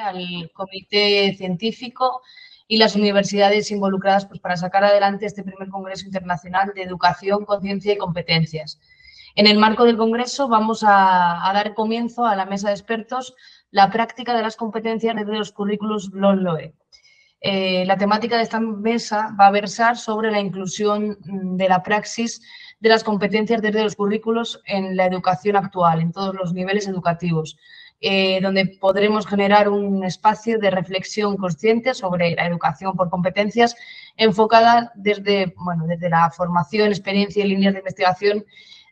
al comité científico y las universidades involucradas pues, para sacar adelante este primer Congreso Internacional de Educación, Conciencia y Competencias. En el marco del Congreso vamos a, dar comienzo a la mesa de expertos la práctica de las competencias de los currículos LOLOE. Eh, la temática de esta mesa va a versar sobre la inclusión de la praxis de las competencias desde los currículos en la educación actual, en todos los niveles educativos, eh, donde podremos generar un espacio de reflexión consciente sobre la educación por competencias enfocada desde, bueno, desde la formación, experiencia y líneas de investigación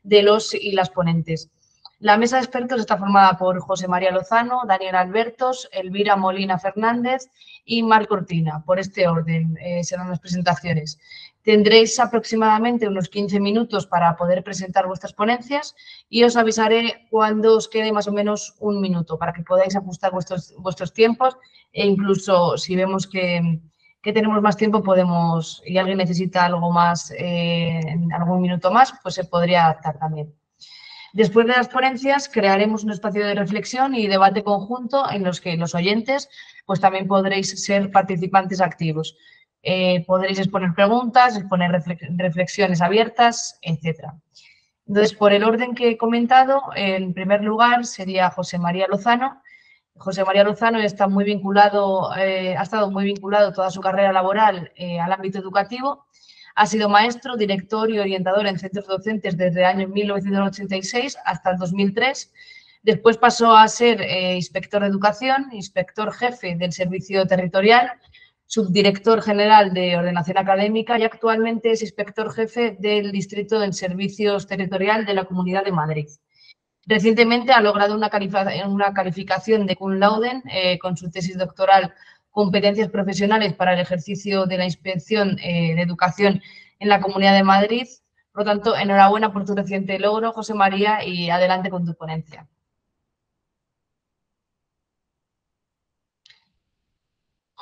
de los y las ponentes. La mesa de expertos está formada por José María Lozano, Daniel Albertos, Elvira Molina Fernández y Marc Cortina. Por este orden eh, serán las presentaciones. Tendréis aproximadamente unos 15 minutos para poder presentar vuestras ponencias y os avisaré cuando os quede más o menos un minuto para que podáis ajustar vuestros, vuestros tiempos e incluso si vemos que, tenemos más tiempo podemos y alguien necesita algo más, eh, algún minuto más, pues se podría adaptar también. Después de las ponencias crearemos un espacio de reflexión y debate conjunto en los que los oyentes pues también podréis ser participantes activos. Eh, podréis exponer preguntas, exponer reflexiones abiertas, etc. Entonces, por el orden que he comentado, en primer lugar sería José María Lozano. José María Lozano está muy vinculado, eh, ha estado muy vinculado toda su carrera laboral eh, al ámbito educativo. Ha sido maestro, director y orientador en centros docentes desde el año 1986 hasta el 2003. Después pasó a ser inspector de educación, inspector jefe del servicio territorial subdirector general de ordenación académica y actualmente es inspector jefe del Distrito de Servicios Territorial de la Comunidad de Madrid. Recientemente ha logrado una, calificación de cum laude eh, con su tesis doctoral Competencias profesionales para el ejercicio de la inspección eh, de educación en la Comunidad de Madrid. Por lo tanto, enhorabuena por tu reciente logro, José María, y adelante con tu ponencia.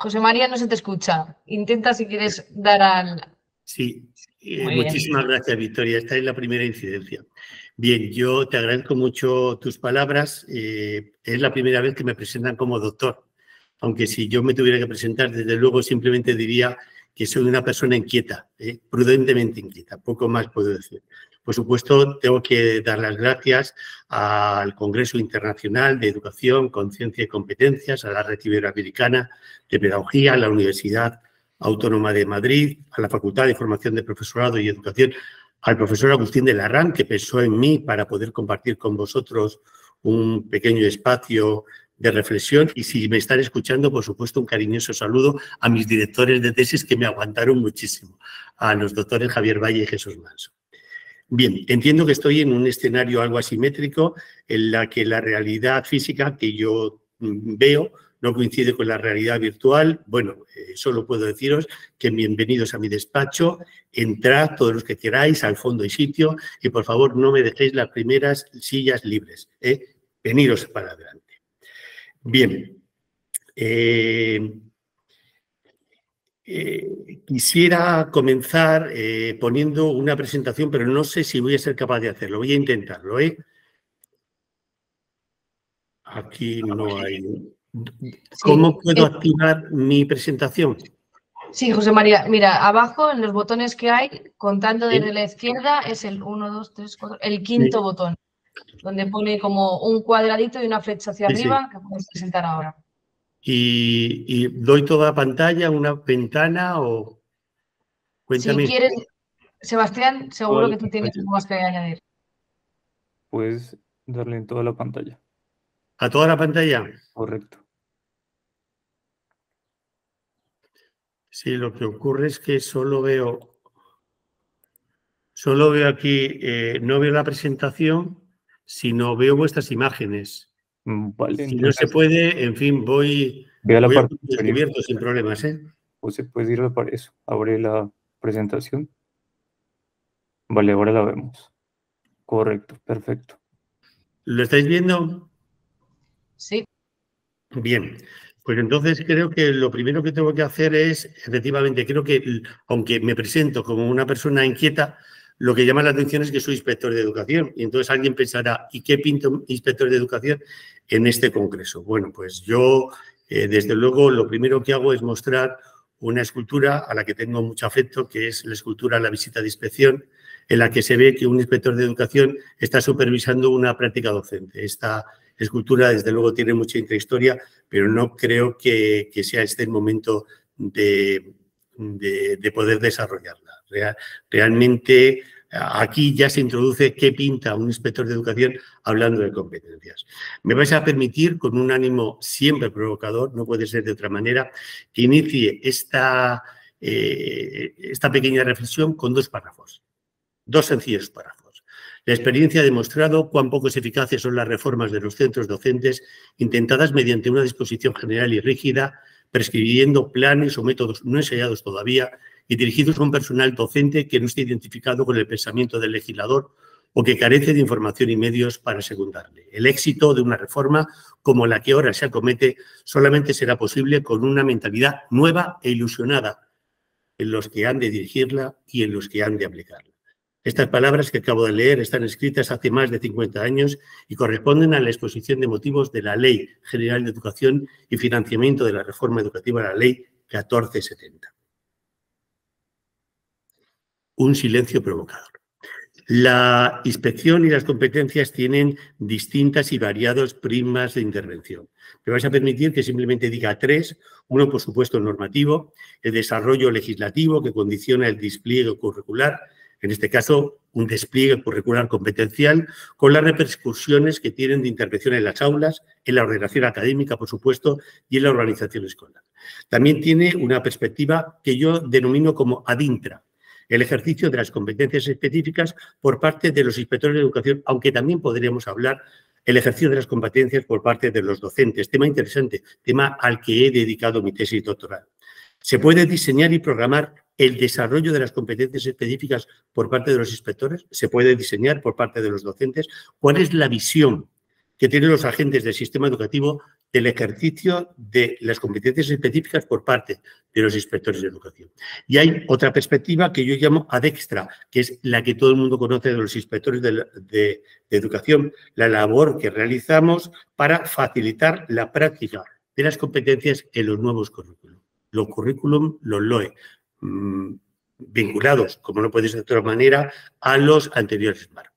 José María no se te escucha. Intenta si quieres dar al... Sí, eh, muchísimas gracias Victoria. Esta es la primera incidencia. Bien, yo te agradezco mucho tus palabras. Eh, es la primera vez que me presentan como doctor. Aunque si yo me tuviera que presentar, desde luego simplemente diría que soy una persona inquieta, ¿eh? prudentemente inquieta. Poco más puedo decir. Por supuesto, tengo que dar las gracias al Congreso Internacional de Educación, Conciencia y Competencias, a la Red Iberoamericana de Pedagogía, a la Universidad Autónoma de Madrid, a la Facultad de Formación de Profesorado y Educación, al profesor Agustín de Larrán, que pensó en mí para poder compartir con vosotros un pequeño espacio de reflexión y si me están escuchando, por supuesto, un cariñoso saludo a mis directores de tesis que me aguantaron muchísimo, a los doctores Javier Valle y Jesús Manso. Bien, entiendo que estoy en un escenario algo asimétrico en la que la realidad física que yo mm, veo no coincide con la realidad virtual. Bueno, eh, solo puedo deciros que bienvenidos a mi despacho, entrad todos los que queráis, al fondo y sitio, y por favor no me dejéis las primeras sillas libres, ¿eh? veniros para adelante. Bien, eh, eh, quisiera comenzar eh, poniendo una presentación, pero no sé si voy a ser capaz de hacerlo. Voy a intentarlo. ¿eh? Aquí no hay. ¿Cómo puedo activar mi presentación? Sí, José María. Mira, abajo en los botones que hay, contando desde la izquierda, es el 1, 2, 3, 4, el quinto botón, donde pone como un cuadradito y una flecha hacia arriba que podemos presentar ahora y, doy toda pantalla, una ventana o... Cuéntame. Si quieres, Sebastián, seguro que tú tienes algo más que añadir. Puedes darle en toda la pantalla. ¿A toda la pantalla? Correcto. Sí, lo que ocurre es que solo veo, solo veo aquí, eh, no veo la presentación, sino veo vuestras imágenes. Mm, si no se puede, en fin, voy, a la parte descubierto sin problemas. ¿eh? Pues se puede ir para eso. Abre la presentación. Vale, ahora la vemos. Correcto, perfecto. ¿Lo estáis viendo? Sí. Bien, pues entonces creo que lo primero que tengo que hacer es, efectivamente, creo que aunque me presento como una persona inquieta, lo que llama la atención es que soy inspector de educación y entonces alguien pensará, ¿y qué pinto inspector de educación en este congreso? Bueno, pues yo, eh, desde luego, lo primero que hago es mostrar una escultura a la que tengo mucho afecto, que es la escultura La visita de inspección, en la que se ve que un inspector de educación está supervisando una práctica docente. Esta escultura, desde luego, tiene mucha intrahistoria, pero no creo que, sea este el momento de, poder desarrollarla. Realmente aquí ya se introduce qué pinta un inspector de educación hablando de competencias. Me vais a permitir, con un ánimo siempre provocador, no puede ser de otra manera, que inicie esta, eh, esta pequeña reflexión con dos párrafos. Dos sencillos párrafos. La experiencia ha demostrado cuán poco eficaces son las reformas de los centros docentes intentadas mediante una disposición general y rígida, prescribiendo planes o métodos no ensayados todavía y dirigidos a un personal docente que no esté identificado con el pensamiento del legislador o que carece de información y medios para secundarle. El éxito de una reforma como la que ahora se acomete solamente será posible con una mentalidad nueva e ilusionada en los que han de dirigirla y en los que han de aplicarla. Estas palabras que acabo de leer están escritas hace más de 50 años y corresponden a la exposición de motivos de la Ley General de Educación y Financiamiento de la Reforma Educativa, la Ley 1470. Un silencio provocador. La inspección y las competencias tienen distintas y variadas primas de intervención. Me vais a permitir que simplemente diga tres. Uno, por supuesto, el normativo, el desarrollo legislativo que condiciona el despliegue curricular, en este caso un despliegue curricular competencial, con las repercusiones que tienen de intervención en las aulas, en la ordenación académica, por supuesto, y en la organización escolar. También tiene una perspectiva que yo denomino como adintra, el ejercicio de las competencias específicas por parte de los inspectores de educación, aunque también podríamos hablar el ejercicio de las competencias por parte de los docentes. Tema interesante, tema al que he dedicado mi tesis doctoral. Se puede diseñar y programar el desarrollo de las competencias específicas por parte de los inspectores, se puede diseñar por parte de los docentes. ¿Cuál es la visión que tienen los agentes del sistema educativo del ejercicio de las competencias específicas por parte de los inspectores de educación. Y hay otra perspectiva que yo llamo adextra, que es la que todo el mundo conoce de los inspectores de, educación, la labor que realizamos para facilitar la práctica de las competencias en los nuevos currículum. Los currículum, los LOE, Mm, vinculados, como no puede ser de otra manera, a los anteriores marcos.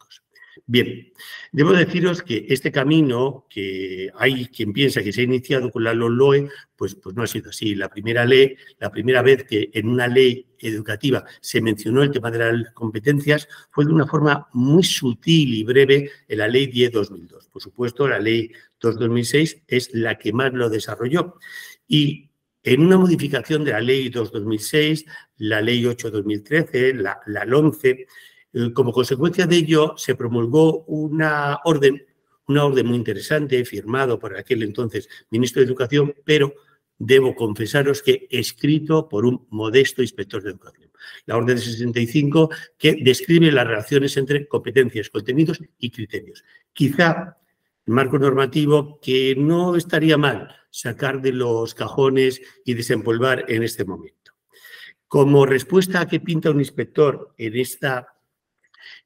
Bien, debo deciros que este camino, que hay quien piensa que se ha iniciado con la LOE, pues, pues no ha sido así. La primera ley, la primera vez que en una ley educativa se mencionó el tema de las competencias fue de una forma muy sutil y breve en la ley 10-2002. Por supuesto, la ley 2-2006 es la que más lo desarrolló. Y en una modificación de la Ley 2-2006, la Ley 8-2013, la, la 11, eh, como consecuencia de ello se promulgó una orden, una orden muy interesante, firmado por aquel entonces ministro de Educación, pero debo confesaros que escrito por un modesto inspector de educación. La orden de 65 que describe las relaciones entre competencias, contenidos y criterios. Quizá marco normativo que no estaría mal sacar de los cajones y desempolvar en este momento. Como respuesta a qué pinta un inspector en, esta,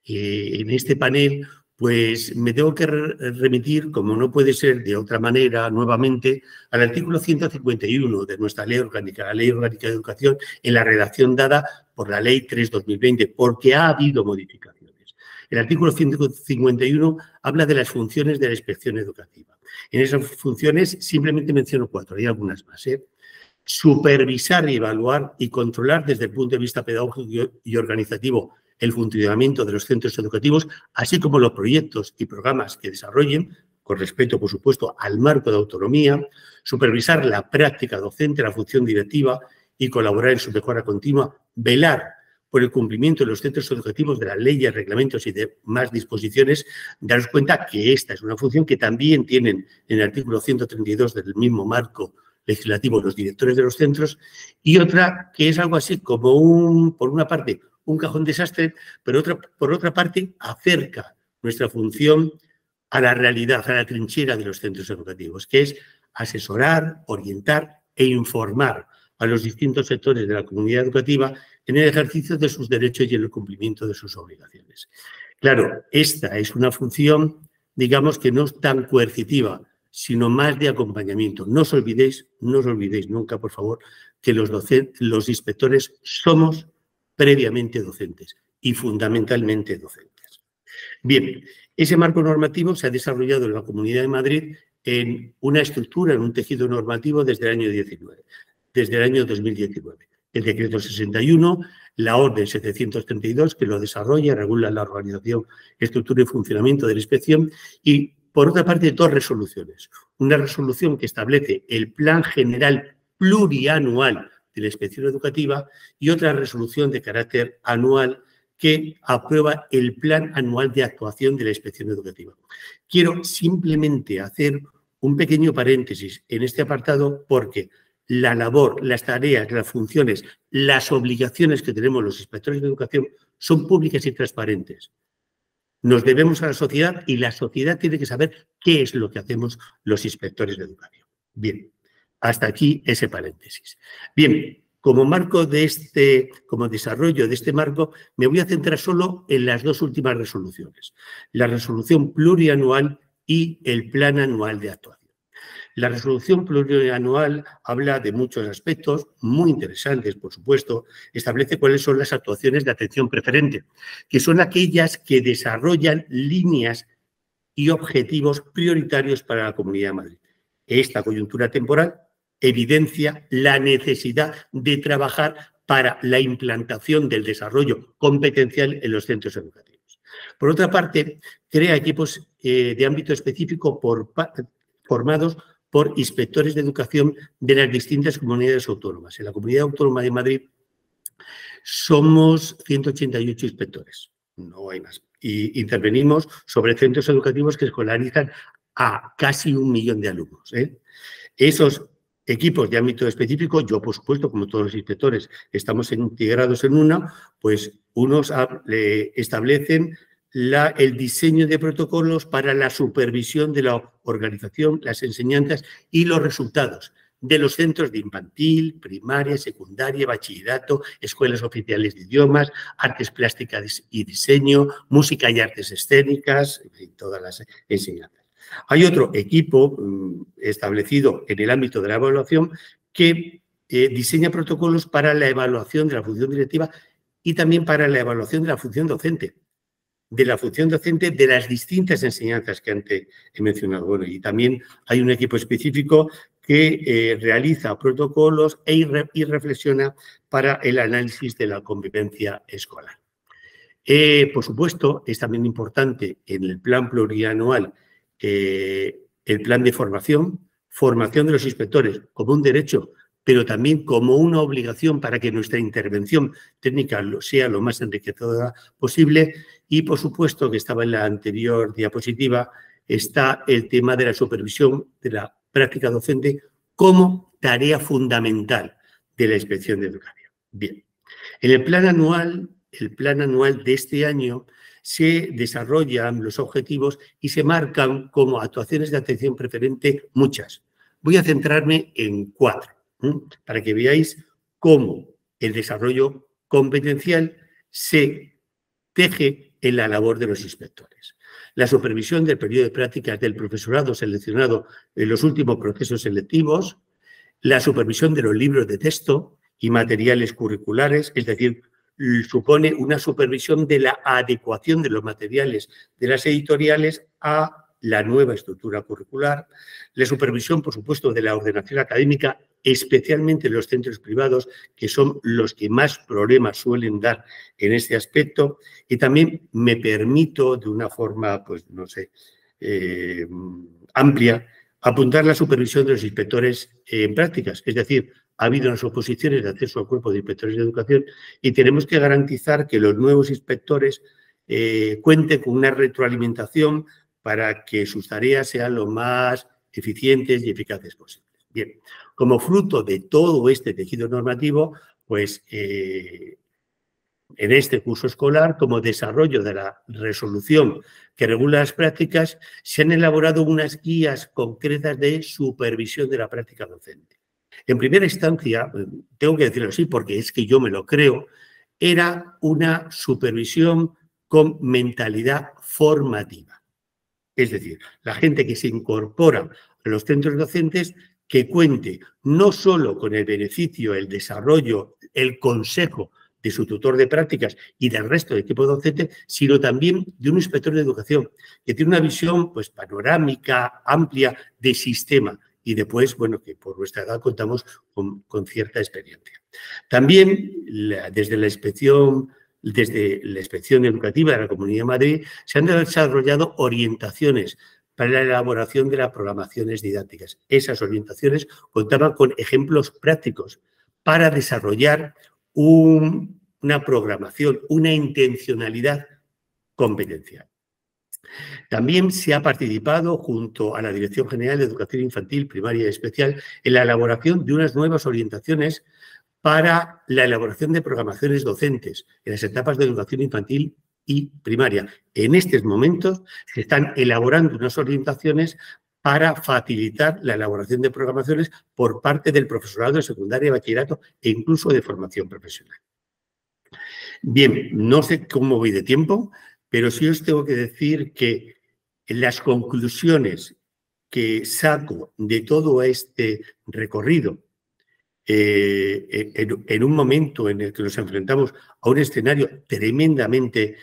eh, en este panel, pues me tengo que remitir, como no puede ser de otra manera, nuevamente, al artículo 151 de nuestra ley orgánica, la Ley Orgánica de Educación, en la redacción dada por la Ley 3-2020, porque ha habido modificaciones. El artículo 151 habla de las funciones de la inspección educativa. En esas funciones simplemente menciono cuatro, hay algunas más. ¿eh? Supervisar, evaluar y controlar desde el punto de vista pedagógico y organizativo el funcionamiento de los centros educativos, así como los proyectos y programas que desarrollen, con respeto, por supuesto, al marco de autonomía, supervisar la práctica docente, la función directiva y colaborar en su mejora continua, velar por el cumplimiento de los centros educativos de las leyes, reglamentos y demás disposiciones, daros cuenta que esta es una función que también tienen en el artículo 132 del mismo marco legislativo los directores de los centros, y otra que es algo así como un, por una parte, un cajón desastre, pero otra, por otra parte, acerca nuestra función a la realidad, a la trinchera de los centros educativos, que es asesorar, orientar e informar a los distintos sectores de la comunidad educativa en el ejercicio de sus derechos y en el cumplimiento de sus obligaciones. Claro, esta es una función, digamos que no es tan coercitiva, sino más de acompañamiento. No os olvidéis, no os olvidéis nunca, por favor, que los, los inspectores somos previamente docentes y fundamentalmente docentes. Bien, ese marco normativo se ha desarrollado en la Comunidad de Madrid en una estructura, en un tejido normativo desde el año 19, desde el año 2019. El decreto 61, la orden 732 que lo desarrolla, regula la organización, estructura y funcionamiento de la inspección y por otra parte dos resoluciones. Una resolución que establece el plan general plurianual de la inspección educativa y otra resolución de carácter anual que aprueba el plan anual de actuación de la inspección educativa. Quiero simplemente hacer un pequeño paréntesis en este apartado porque la labor, las tareas, las funciones, las obligaciones que tenemos los inspectores de educación son públicas y transparentes. Nos debemos a la sociedad y la sociedad tiene que saber qué es lo que hacemos los inspectores de educación. Bien, hasta aquí ese paréntesis. Bien, como marco de este, como desarrollo de este marco, me voy a centrar solo en las dos últimas resoluciones, la resolución plurianual y el plan anual de actuación. La resolución plurianual habla de muchos aspectos muy interesantes, por supuesto, establece cuáles son las actuaciones de atención preferente, que son aquellas que desarrollan líneas y objetivos prioritarios para la Comunidad de Madrid. Esta coyuntura temporal evidencia la necesidad de trabajar para la implantación del desarrollo competencial en los centros educativos. Por otra parte, crea equipos eh, de ámbito específico formados por inspectores de educación de las distintas comunidades autónomas. En la Comunidad Autónoma de Madrid somos 188 inspectores, no hay más. Y intervenimos sobre centros educativos que escolarizan a casi un millón de alumnos. ¿eh? Esos equipos de ámbito específico, yo por supuesto, como todos los inspectores, estamos integrados en una, pues unos establecen el diseño de protocolos para la supervisión de la organización, las enseñanzas y los resultados de los centros de infantil, primaria, secundaria, bachillerato, escuelas oficiales de idiomas, artes plásticas y diseño, música y artes escénicas, y todas las enseñanzas. Hay otro equipo mm, establecido en el ámbito de la evaluación que eh, diseña protocolos para la evaluación de la función directiva y también para la evaluación de la función docente de la función docente de las distintas enseñanzas que antes he mencionado. Y también hay un equipo específico que eh, realiza protocolos e y reflexiona para el análisis de la convivencia escolar. Eh, por supuesto, es también importante en el plan plurianual eh, el plan de formación, formación de los inspectores como un derecho pero también como una obligación para que nuestra intervención técnica sea lo más enriquecedora posible. Y, por supuesto, que estaba en la anterior diapositiva, está el tema de la supervisión de la práctica docente como tarea fundamental de la inspección de educación. Bien, en el plan anual, el plan anual de este año, se desarrollan los objetivos y se marcan como actuaciones de atención preferente muchas. Voy a centrarme en cuatro para que veáis cómo el desarrollo competencial se teje en la labor de los inspectores. La supervisión del periodo de prácticas del profesorado seleccionado en los últimos procesos selectivos, la supervisión de los libros de texto y materiales curriculares, es decir, supone una supervisión de la adecuación de los materiales de las editoriales a la nueva estructura curricular, la supervisión, por supuesto, de la ordenación académica especialmente los centros privados, que son los que más problemas suelen dar en este aspecto. Y también me permito, de una forma, pues no sé, eh, amplia, apuntar la supervisión de los inspectores en prácticas. Es decir, ha habido unas oposiciones de acceso al cuerpo de inspectores de educación y tenemos que garantizar que los nuevos inspectores eh, cuenten con una retroalimentación para que sus tareas sean lo más eficientes y eficaces posibles. Bien, como fruto de todo este tejido normativo, pues eh, en este curso escolar, como desarrollo de la resolución que regula las prácticas, se han elaborado unas guías concretas de supervisión de la práctica docente. En primera instancia, tengo que decirlo así porque es que yo me lo creo, era una supervisión con mentalidad formativa. Es decir, la gente que se incorpora a los centros docentes que cuente no solo con el beneficio, el desarrollo, el consejo de su tutor de prácticas y del resto del equipo docente, sino también de un inspector de educación que tiene una visión pues, panorámica, amplia de sistema y después, bueno, que por nuestra edad contamos con, cierta experiencia. También desde la inspección desde la inspección educativa de la Comunidad de Madrid se han desarrollado orientaciones para la elaboración de las programaciones didácticas. Esas orientaciones contaban con ejemplos prácticos para desarrollar una programación, una intencionalidad competencial. También se ha participado junto a la Dirección General de Educación Infantil, Primaria y Especial en la elaboración de unas nuevas orientaciones para la elaboración de programaciones docentes en las etapas de educación infantil y primaria. En estos momentos se están elaborando unas orientaciones para facilitar la elaboración de programaciones por parte del profesorado de secundaria, bachillerato e incluso de formación profesional. Bien, no sé cómo voy de tiempo, pero sí os tengo que decir que las conclusiones que saco de todo este recorrido eh, en, un momento en el que nos enfrentamos a un escenario tremendamente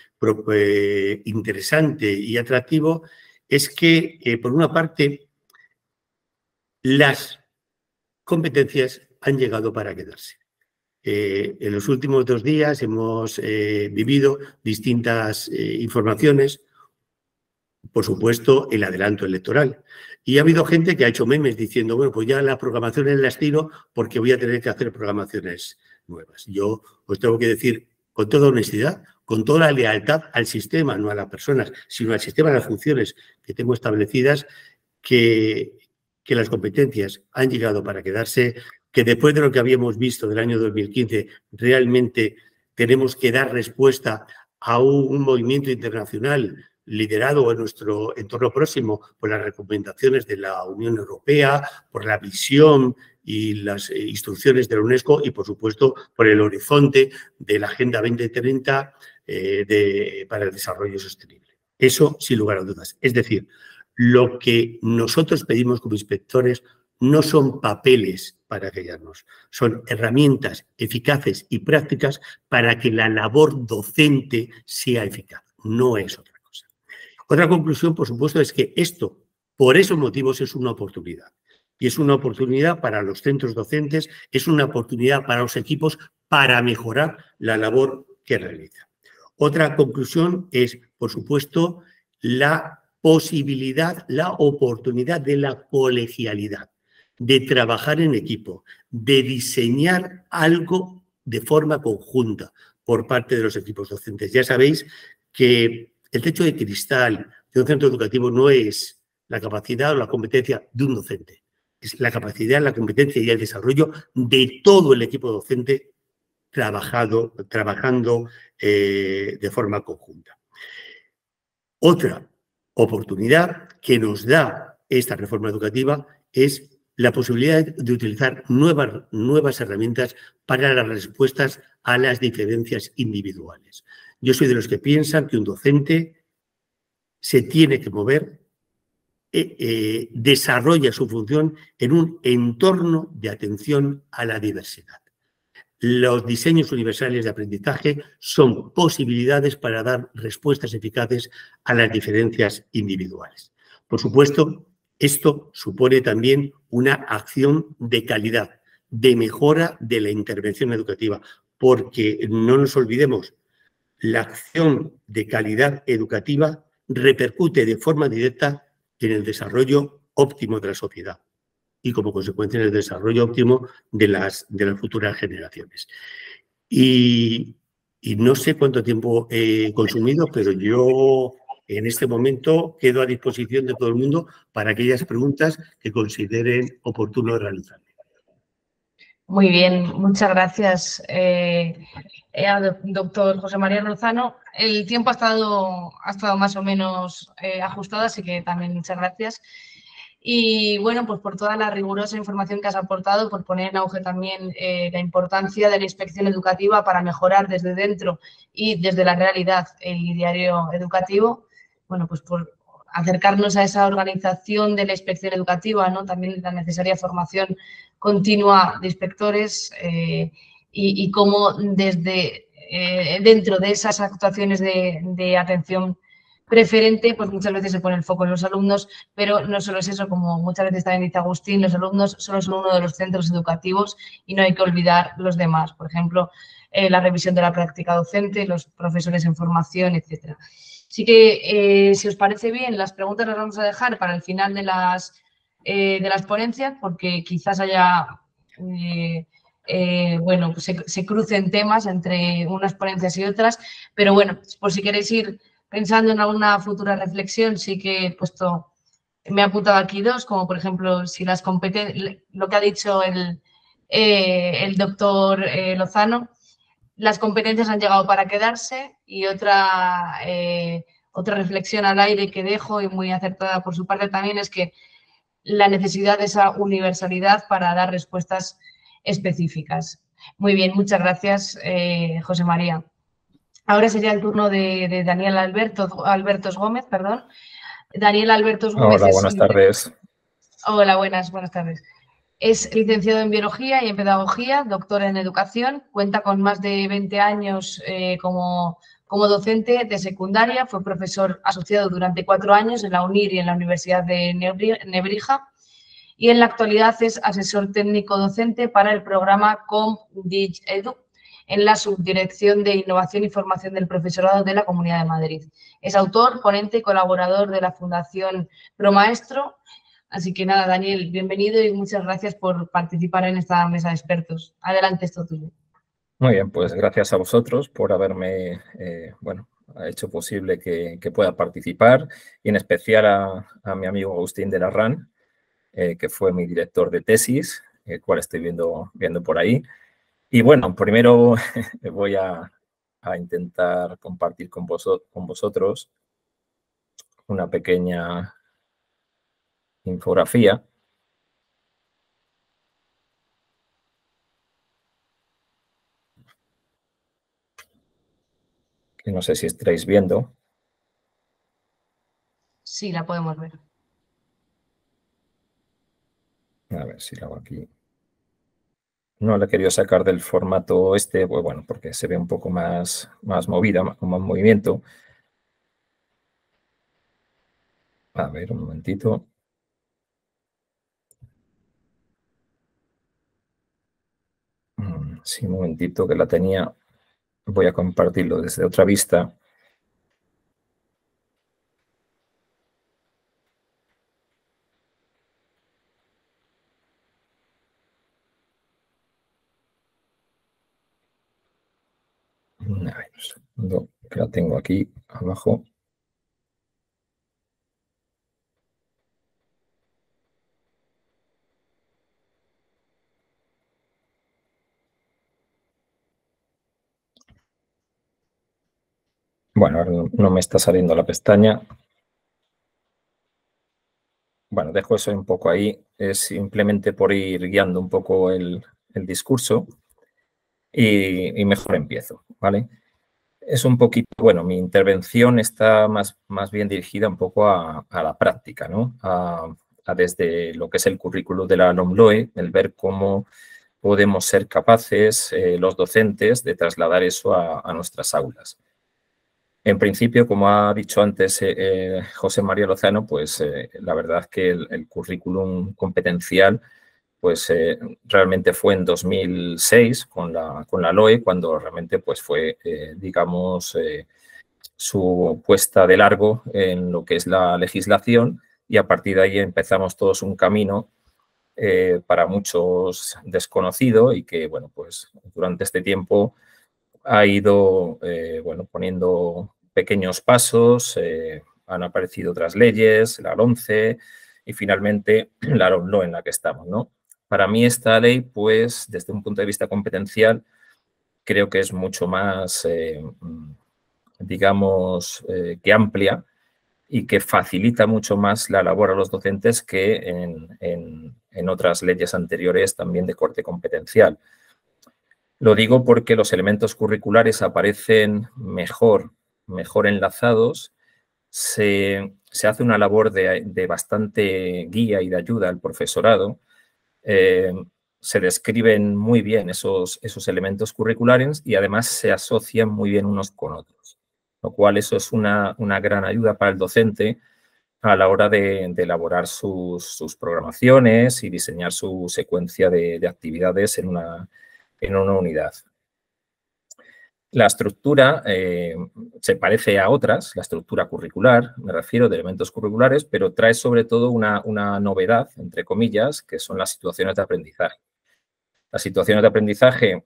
eh, interesante y atractivo, es que, eh, por una parte, las competencias han llegado para quedarse. En los últimos dos días hemos vivido distintas informaciones por supuesto, el adelanto electoral. Y ha habido gente que ha hecho memes diciendo, bueno, pues ya la programación es la estilo porque voy a tener que hacer programaciones nuevas. Yo os tengo que decir con toda honestidad, con toda lealtad al sistema, no a las personas, sino al sistema, a las funciones que tengo establecidas, que, que las competencias han llegado para quedarse, que después de lo que habíamos visto del año 2015, realmente tenemos que dar respuesta a un movimiento internacional liderado en nuestro entorno próximo por las recomendaciones de la Unión Europea, por la visión y las eh, instrucciones de la UNESCO y, por supuesto, por el horizonte de la Agenda 2030 eh, para el desarrollo sostenible. Eso sin lugar a dudas. Es decir, lo que nosotros pedimos como inspectores no son papeles para guiarnos, son herramientas eficaces y prácticas para que la labor docente sea eficaz, no es otra. Otra conclusión, por supuesto, es que esto, por esos motivos, es una oportunidad. Y es una oportunidad para los centros docentes, es una oportunidad para los equipos para mejorar la labor que realizan. Otra conclusión es, por supuesto, la posibilidad, la oportunidad de la colegialidad, de trabajar en equipo, de diseñar algo de forma conjunta por parte de los equipos docentes. Ya sabéis que el techo de cristal de un centro educativo no es la capacidad o la competencia de un docente, es la capacidad, la competencia y el desarrollo de todo el equipo docente trabajado, trabajando eh, de forma conjunta. Otra oportunidad que nos da esta reforma educativa es la posibilidad de utilizar nuevas, herramientas para las respuestas a las diferencias individuales. Yo soy de los que piensan que un docente se tiene que mover, eh, eh, desarrolla su función en un entorno de atención a la diversidad. Los diseños universales de aprendizaje son posibilidades para dar respuestas eficaces a las diferencias individuales. Por supuesto, esto supone también una acción de calidad, de mejora de la intervención educativa, porque no nos olvidemos la acción de calidad educativa repercute de forma directa en el desarrollo óptimo de la sociedad y como consecuencia en el desarrollo óptimo de las, de las futuras generaciones. Y, no sé cuánto tiempo he consumido, pero yo en este momento quedo a disposición de todo el mundo para aquellas preguntas que consideren oportuno realizar. Muy bien, muchas gracias, eh, eh, doctor José María Rozano. El tiempo ha estado, ha estado más o menos eh, ajustado, así que también muchas gracias. y bueno, pues por toda la rigurosa información que has aportado, por poner en auge también eh, la importancia de la inspección educativa para mejorar desde dentro y desde la realidad el diario educativo. Bueno, pues por acercarnos a esa organización de la inspección educativa, ¿no? También la necesaria formación continua de inspectores eh, y, cómo desde eh, dentro de esas actuaciones de, de atención preferente, pues muchas veces se pone el foco en los alumnos, pero no solo es eso, como muchas veces también dice Agustín, los alumnos solo son uno de los centros educativos y no hay que olvidar los demás. Por ejemplo, eh, la revisión de la práctica docente, los profesores en formación, etcétera. Así que, eh, si os parece bien, las preguntas las vamos a dejar para el final de las, eh, de las ponencias, porque quizás haya, bueno, pues se, crucen temas entre unas ponencias y otras, pero bueno, por si queréis ir pensando en alguna futura reflexión, sí que he puesto, me he apuntado aquí dos, como por ejemplo, si las competencias, lo que ha dicho el, el doctor Lozano, las competencias han llegado para quedarse y otra, eh, otra reflexión al aire que dejo y muy acertada por su parte también es que la necesidad de esa universalidad para dar respuestas específicas. Muy bien, muchas gracias, José María. Ahora sería el turno de, Daniel Alberto, Albertos Gómez, perdón. Daniel Albertos Gómez. Hola, buenas tardes. Hola, buenas, buenas tardes. Es licenciado en Biología y en Pedagogía, doctor en Educación, cuenta con más de 20 años eh, como, como docente de secundaria, fue profesor asociado durante cuatro años en la UNIR y en la Universidad de Nebrija y en la actualidad es asesor técnico docente para el programa ComDig Edu en la Subdirección de Innovación y Formación del Profesorado de la Comunidad de Madrid. Es autor, ponente y colaborador de la Fundación Promaestro. Así que nada, Daniel, bienvenido y muchas gracias por participar en esta mesa de expertos. Adelante, esto tuyo. Muy bien, pues gracias a vosotros por haberme, eh, bueno, hecho posible que, pueda participar y en especial a, mi amigo Agustín de la RAN, eh, que fue mi director de tesis, el cual estoy viendo, viendo por ahí. Y bueno, primero voy a, intentar compartir con, con vosotros una pequeña infografía. Que no sé si estaréis viendo. Sí, la podemos ver. A ver si la hago aquí. No la he querido sacar del formato este, pues bueno, porque se ve un poco más, más movida, con más movimiento. A ver, un momentito. Mm, sí, un momentito que la tenía. Voy a compartirlo desde otra vista. que la tengo aquí abajo. Bueno, no me está saliendo la pestaña. Bueno, dejo eso un poco ahí. Es simplemente por ir guiando un poco el, discurso y, y, mejor empiezo, ¿vale? es un poquito, bueno, mi intervención está más, más bien dirigida un poco a, la práctica, ¿no? A, desde lo que es el currículo de la LOMLOE, el ver cómo podemos ser capaces, eh, los docentes, de trasladar eso a, nuestras aulas. En principio, como ha dicho antes eh, eh, José María Lozano, pues la verdad es que el currículum competencial pues eh, realmente fue en 2006 con la, con la LOE, cuando realmente pues fue, eh, digamos, eh, su puesta de largo en lo que es la legislación. Y a partir de ahí empezamos todos un camino para muchos desconocido y que, bueno, pues durante este tiempo ha ido, bueno, poniendo pequeños pasos, han aparecido otras leyes, la 11 y finalmente la LOE en la que estamos, ¿no? Para mí esta ley, pues, desde un punto de vista competencial, creo que es mucho más, eh, digamos, eh, que amplia y que facilita mucho más la labor a los docentes que en, en otras leyes anteriores también de corte competencial. Lo digo porque los elementos curriculares aparecen mejor, mejor enlazados, se, hace una labor de, bastante guía y de ayuda al profesorado, eh, se describen muy bien esos, esos elementos curriculares y además se asocian muy bien unos con otros, lo cual eso es una, gran ayuda para el docente a la hora de, elaborar sus, programaciones y diseñar su secuencia de actividades en una, en una unidad. La estructura eh, se parece a otras, la estructura curricular, me refiero de elementos curriculares, pero trae sobre todo una, novedad, entre comillas, que son las situaciones de aprendizaje. Las situaciones de aprendizaje,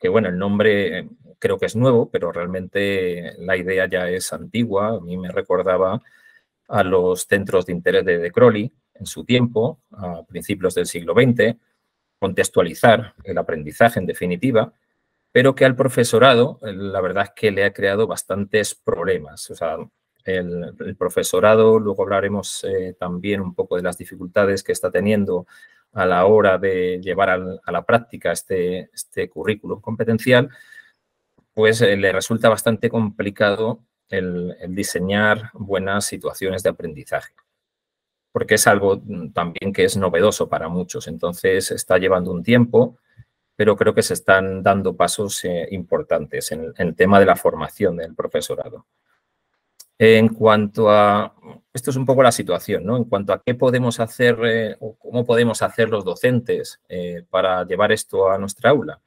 que bueno, el nombre eh, creo que es nuevo, pero realmente la idea ya es antigua. A mí me recordaba a los centros de interés de De Crowley en su tiempo, a principios del siglo XX, contextualizar el aprendizaje en definitiva, pero que al profesorado la verdad es que le ha creado bastantes problemas. O sea, el, profesorado, luego hablaremos eh, también un poco de las dificultades que está teniendo a la hora de llevar a la práctica este, este currículum competencial, pues eh, le resulta bastante complicado el diseñar buenas situaciones de aprendizaje porque es algo mm, también que es novedoso para muchos. Entonces, está llevando un tiempo, pero creo que se están dando pasos eh, importantes en el, tema de la formación del profesorado. En cuanto a, esto es un poco la situación, ¿no? En cuanto a qué podemos hacer eh, o cómo podemos hacer los docentes eh, para llevar esto a nuestra aula.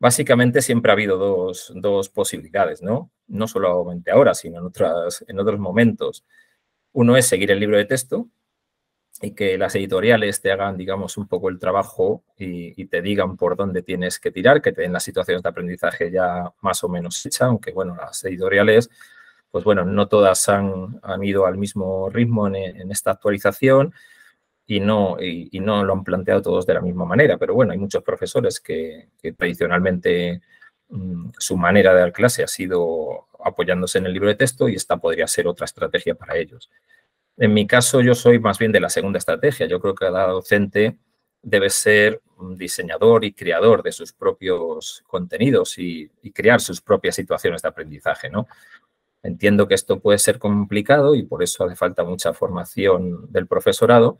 Básicamente siempre ha habido dos, posibilidades, ¿no? No solamente ahora, sino en, otras, en otros momentos. Uno es seguir el libro de texto, y que las editoriales te hagan, digamos, un poco el trabajo y, te digan por dónde tienes que tirar, que te den las situaciones de aprendizaje ya más o menos hechas, aunque, bueno, las editoriales, pues bueno, no todas han, han ido al mismo ritmo en, esta actualización y no, y, no lo han planteado todos de la misma manera, pero bueno, hay muchos profesores que, tradicionalmente mm, su manera de dar clase ha sido apoyándose en el libro de texto y esta podría ser otra estrategia para ellos. En mi caso, yo soy más bien de la segunda estrategia. Yo creo que cada docente debe ser un diseñador y creador de sus propios contenidos y, crear sus propias situaciones de aprendizaje, ¿no? Entiendo que esto puede ser complicado y por eso hace falta mucha formación del profesorado,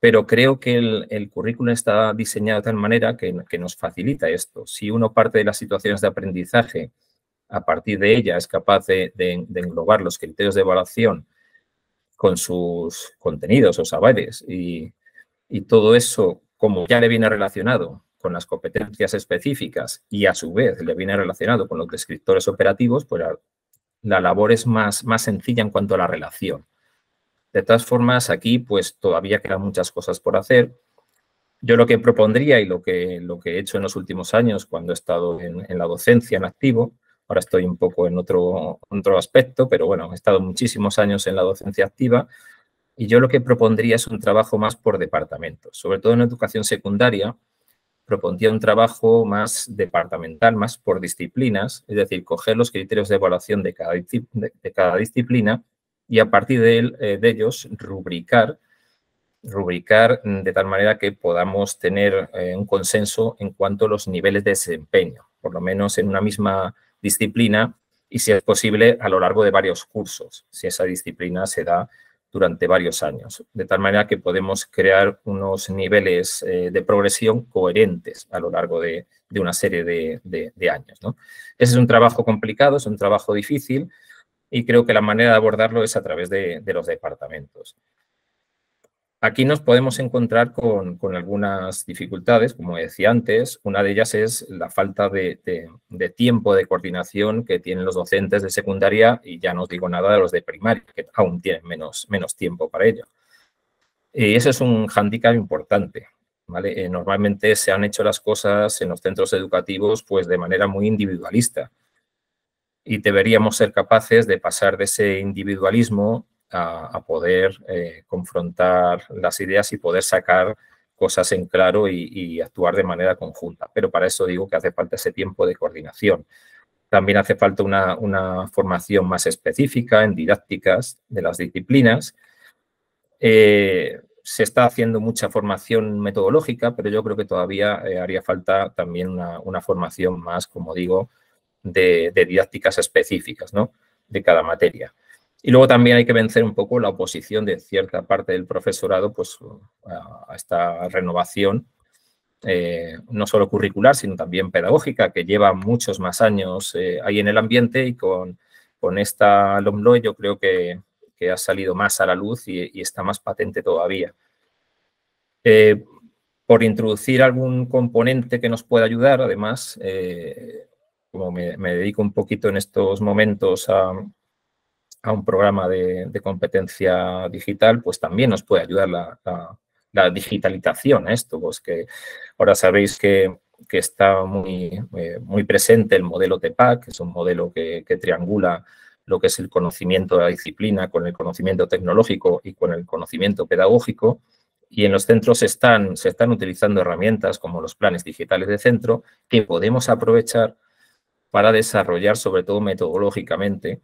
pero creo que el, currículum está diseñado de tal manera que, nos facilita esto. Si uno parte de las situaciones de aprendizaje, a partir de ella es capaz de englobar los criterios de evaluación con sus contenidos o saberes y, todo eso, como ya le viene relacionado con las competencias específicas y a su vez le viene relacionado con los descriptores operativos, pues la, labor es más, más sencilla en cuanto a la relación. De todas formas, aquí pues todavía quedan muchas cosas por hacer. Yo lo que propondría y lo que, lo que he hecho en los últimos años cuando he estado en, en la docencia en activo Ahora estoy un poco en otro, otro aspecto, pero bueno, he estado muchísimos años en la docencia activa y yo lo que propondría es un trabajo más por departamento. Sobre todo en educación secundaria, propondría un trabajo más departamental, más por disciplinas, es decir, coger los criterios de evaluación de cada, de, cada disciplina y a partir de, eh, de, ellos rubricar, rubricar de tal manera que podamos tener eh, un consenso en cuanto a los niveles de desempeño, por lo menos en una misma disciplina y, si es posible, a lo largo de varios cursos, si esa disciplina se da durante varios años, de tal manera que podemos crear unos niveles eh, de progresión coherentes a lo largo de, una serie de, años. Ese es un trabajo complicado, es un trabajo difícil y creo que la manera de abordarlo es a través de los departamentos. Aquí nos podemos encontrar con, algunas dificultades, como decía antes. Una de ellas es la falta de, tiempo de coordinación que tienen los docentes de secundaria y ya no os digo nada de los de primaria, que aún tienen menos, menos tiempo para ello. Y ese es un hándicap importante. Eh, normalmente se han hecho las cosas en los centros educativos pues, de manera muy individualista y deberíamos ser capaces de pasar de ese individualismo a, poder eh, confrontar las ideas y poder sacar cosas en claro y, actuar de manera conjunta. Pero para eso digo que hace falta ese tiempo de coordinación. También hace falta una, formación más específica en didácticas de las disciplinas. Eh, se está haciendo mucha formación metodológica, pero yo creo que todavía eh, haría falta también una, formación más, como digo, de, didácticas específicas ¿no? de cada materia. Y luego también hay que vencer un poco la oposición de cierta parte del profesorado pues, a, esta renovación, eh, no solo curricular, sino también pedagógica, que lleva muchos más años eh, ahí en el ambiente y con, con esta LOMLOE yo creo que, que, ha salido más a la luz y, está más patente todavía. Eh, por introducir algún componente que nos pueda ayudar, además, como me, dedico un poquito en estos momentos a, a un programa de, competencia digital, pues también nos puede ayudar la, digitalización a esto, pues que ahora sabéis que, está muy, eh, muy presente el modelo TEPAC, que es un modelo que, triangula lo que es el conocimiento de la disciplina con el conocimiento tecnológico y con el conocimiento pedagógico. Y en los centros están, se están utilizando herramientas como los planes digitales de centro que podemos aprovechar para desarrollar, sobre todo metodológicamente,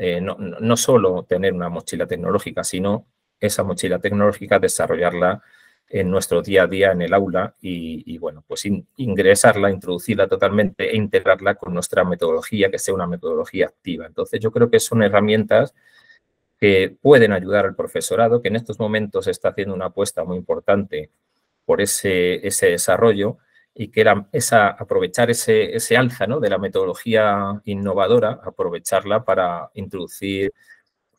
eh, no, solo tener una mochila tecnológica, sino esa mochila tecnológica desarrollarla en nuestro día a día en el aula y, bueno, pues ingresarla, introducirla totalmente e integrarla con nuestra metodología, que sea una metodología activa. Entonces yo creo que son herramientas que pueden ayudar al profesorado, que en estos momentos está haciendo una apuesta muy importante por ese, ese desarrollo y que era esa, aprovechar ese, ese alza ¿no? de la metodología innovadora, aprovecharla para introducir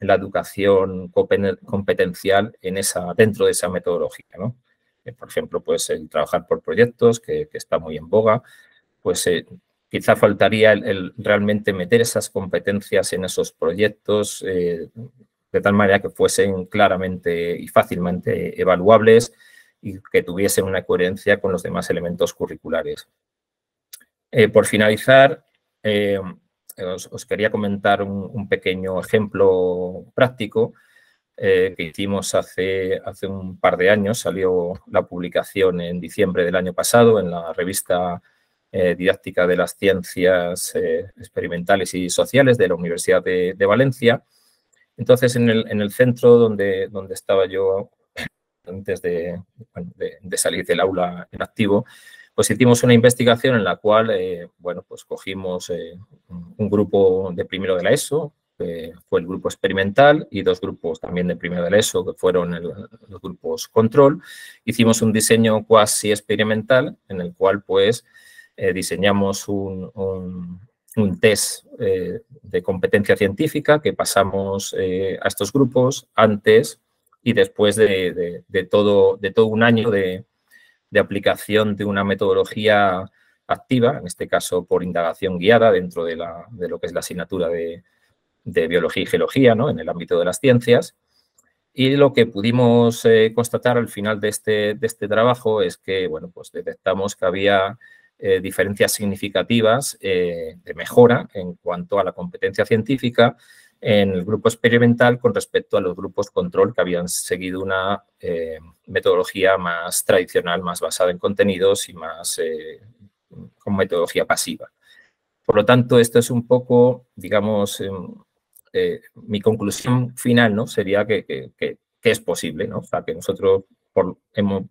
la educación competencial en esa, dentro de esa metodología. ¿no? Eh, por ejemplo, pues el trabajar por proyectos, que, está muy en boga, pues eh, quizá faltaría el, realmente meter esas competencias en esos proyectos eh, de tal manera que fuesen claramente y fácilmente evaluables, y que tuviesen una coherencia con los demás elementos curriculares. Eh, por finalizar, eh, os, quería comentar un, pequeño ejemplo práctico eh, que hicimos hace, hace un par de años. Salió la publicación en diciembre del año pasado en la revista Didáctica de las Ciencias Experimentales y Sociales de la Universidad de, Valencia. Entonces, en el, en el, centro donde, donde estaba yo antes de, salir del aula en activo, pues hicimos una investigación en la cual, eh, bueno, pues cogimos eh, un grupo de primero de la ESO, que fue el grupo experimental, y dos grupos también de primero de la ESO, que fueron los grupos control. Hicimos un diseño cuasi experimental en el cual, pues, eh, diseñamos un, un test de competencia científica que pasamos a estos grupos antes y después de, todo, de todo un año de, aplicación de una metodología activa, en este caso por indagación guiada dentro de, lo que es la asignatura de, biología y geología ¿no? en el ámbito de las ciencias. Y lo que pudimos eh, constatar al final de este, de este trabajo es que bueno, pues detectamos que había eh, diferencias significativas eh, de mejora en cuanto a la competencia científica en el grupo experimental con respecto a los grupos control que habían seguido una eh, metodología más tradicional, más basada en contenidos y más eh, con metodología pasiva. Por lo tanto, esto es un poco, digamos, em, eh, mi conclusión final ¿no? sería que, es posible, ¿no? o sea, que nosotros por,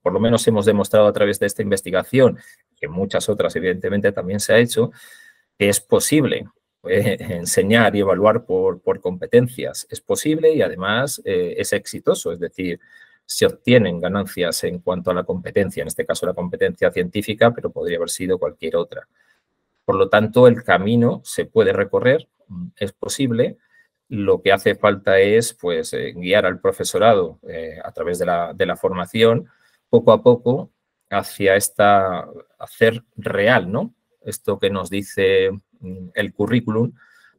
por lo menos hemos demostrado a través de esta investigación, que muchas otras evidentemente también se ha hecho, que es posible enseñar y evaluar por, por, competencias. Es posible y además eh, es exitoso, es decir, se obtienen ganancias en cuanto a la competencia, en este caso la competencia científica, pero podría haber sido cualquier otra. Por lo tanto, el camino se puede recorrer, es posible. Lo que hace falta es pues, eh, guiar al profesorado eh, a través de la, de la formación poco a poco hacia esta, hacer real, ¿no? Esto que nos dice el currículum,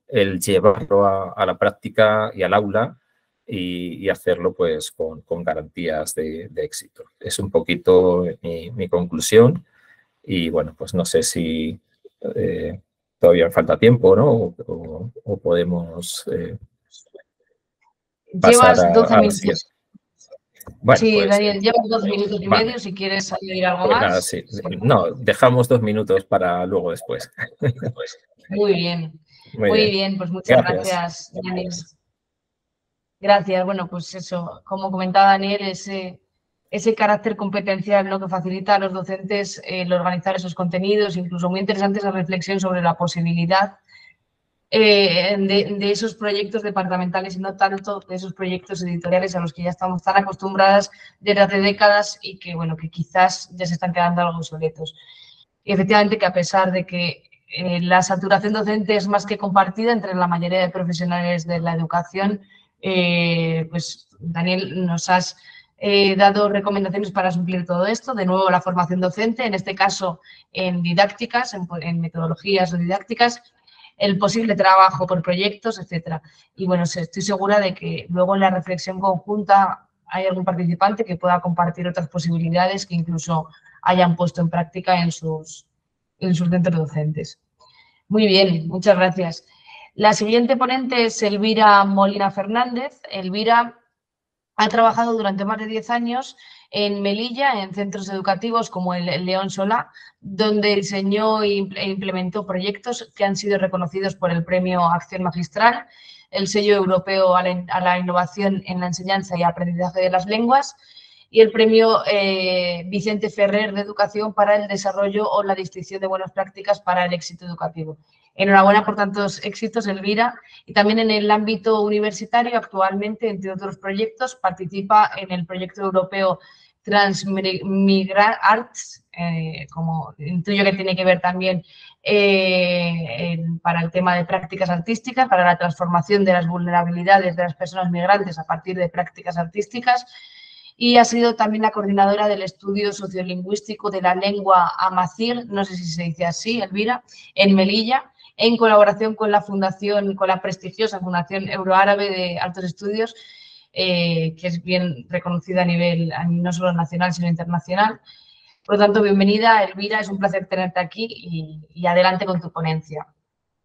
el llevarlo a, la práctica y al aula y, hacerlo pues con, garantías de, éxito. Es un poquito mi, conclusión y bueno, pues no sé si eh, todavía falta tiempo, ¿no? O, podemos... Eh, Llevas 12 minutos. Sí, pues, Daniel, llevas dos minutos y medio si quieres añadir algo pues más. No, dejamos dos minutos para luego después. Muy bien, muy, bien. pues muchas gracias, Daniel. Gracias, bueno, pues eso, como comentaba Daniel, ese, ese carácter competencial ¿no? que facilita a los docentes el organizar esos contenidos, incluso muy interesante esa reflexión sobre la posibilidad eh, de, esos proyectos departamentales y no tanto de esos proyectos editoriales a los que ya estamos tan acostumbradas desde hace décadas y que, bueno, que quizás ya se están quedando algo obsoletos. Y efectivamente que a pesar de que eh, la saturación docente es más que compartida entre la mayoría de profesionales de la educación, eh, pues Daniel, nos has dado recomendaciones para suplir todo esto. De nuevo, la formación docente, en este caso en didácticas, en, en metodologías o didácticas, el posible trabajo por proyectos, etcétera. Y bueno, estoy segura de que luego en la reflexión conjunta hay algún participante que pueda compartir otras posibilidades que incluso hayan puesto en práctica en sus, en sus centros docentes. Muy bien, muchas gracias. La siguiente ponente es Elvira Molina Fernández. Elvira ha trabajado durante más de 10 años en Melilla, en centros educativos como el León Solá, donde diseñó e implementó proyectos que han sido reconocidos por el Premio Acción Magistral, el sello europeo a la, innovación en la enseñanza y aprendizaje de las lenguas y el premio eh, Vicente Ferrer de Educación para el desarrollo o la distinción de buenas prácticas para el éxito educativo. Enhorabuena por tantos éxitos, Elvira. Y también en el ámbito universitario, actualmente, entre otros proyectos, participa en el proyecto europeo Transmigrar Arts, eh, como intuyo que tiene que ver también eh, para el tema de prácticas artísticas, para la transformación de las vulnerabilidades de las personas migrantes a partir de prácticas artísticas. Y ha sido también la coordinadora del estudio sociolingüístico de la lengua amazir, no sé si se dice así, Elvira, en Melilla, en colaboración con la fundación, con la prestigiosa Fundación Euroárabe de Altos Estudios, eh, que es bien reconocida a nivel no solo nacional, sino internacional. Por lo tanto, bienvenida, Elvira, es un placer tenerte aquí y, y adelante con tu ponencia.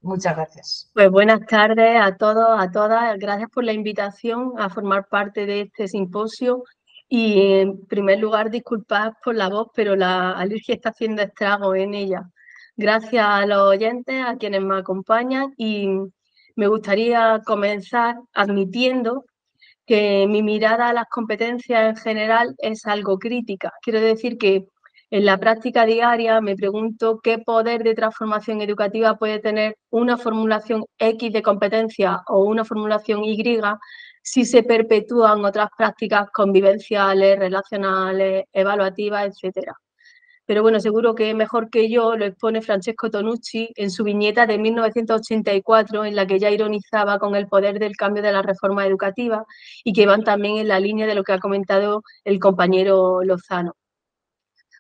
Muchas gracias. Pues buenas tardes a todos, a todas. Gracias por la invitación a formar parte de este simposio. Y en primer lugar, disculpad por la voz, pero la alergia está haciendo estragos en ella. Gracias a los oyentes, a quienes me acompañan y me gustaría comenzar admitiendo que mi mirada a las competencias en general es algo crítica. Quiero decir que en la práctica diaria me pregunto qué poder de transformación educativa puede tener una formulación X de competencia o una formulación Y si se perpetúan otras prácticas convivenciales, relacionales, evaluativas, etcétera pero bueno, seguro que mejor que yo lo expone Francesco Tonucci en su viñeta de 1984, en la que ya ironizaba con el poder del cambio de la reforma educativa y que van también en la línea de lo que ha comentado el compañero Lozano.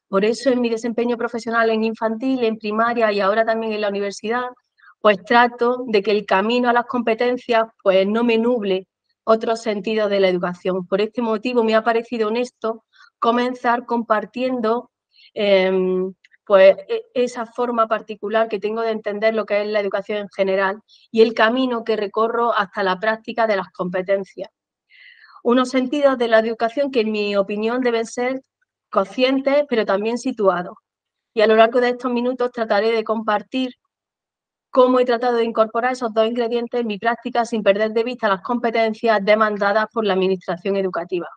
Por eso en mi desempeño profesional en infantil, en primaria y ahora también en la universidad, pues trato de que el camino a las competencias pues no me nuble otros sentidos de la educación. Por este motivo me ha parecido honesto comenzar compartiendo Em, pues e, esa forma particular que tengo de entender lo que es la educación en general y el camino que recorro hasta la práctica de las competencias. Unos sentidos de la educación que en mi opinión deben ser conscientes pero también situados. Y a lo largo de estos minutos trataré de compartir cómo he tratado de incorporar esos dos ingredientes en mi práctica sin perder de vista las competencias demandadas por la administración educativa.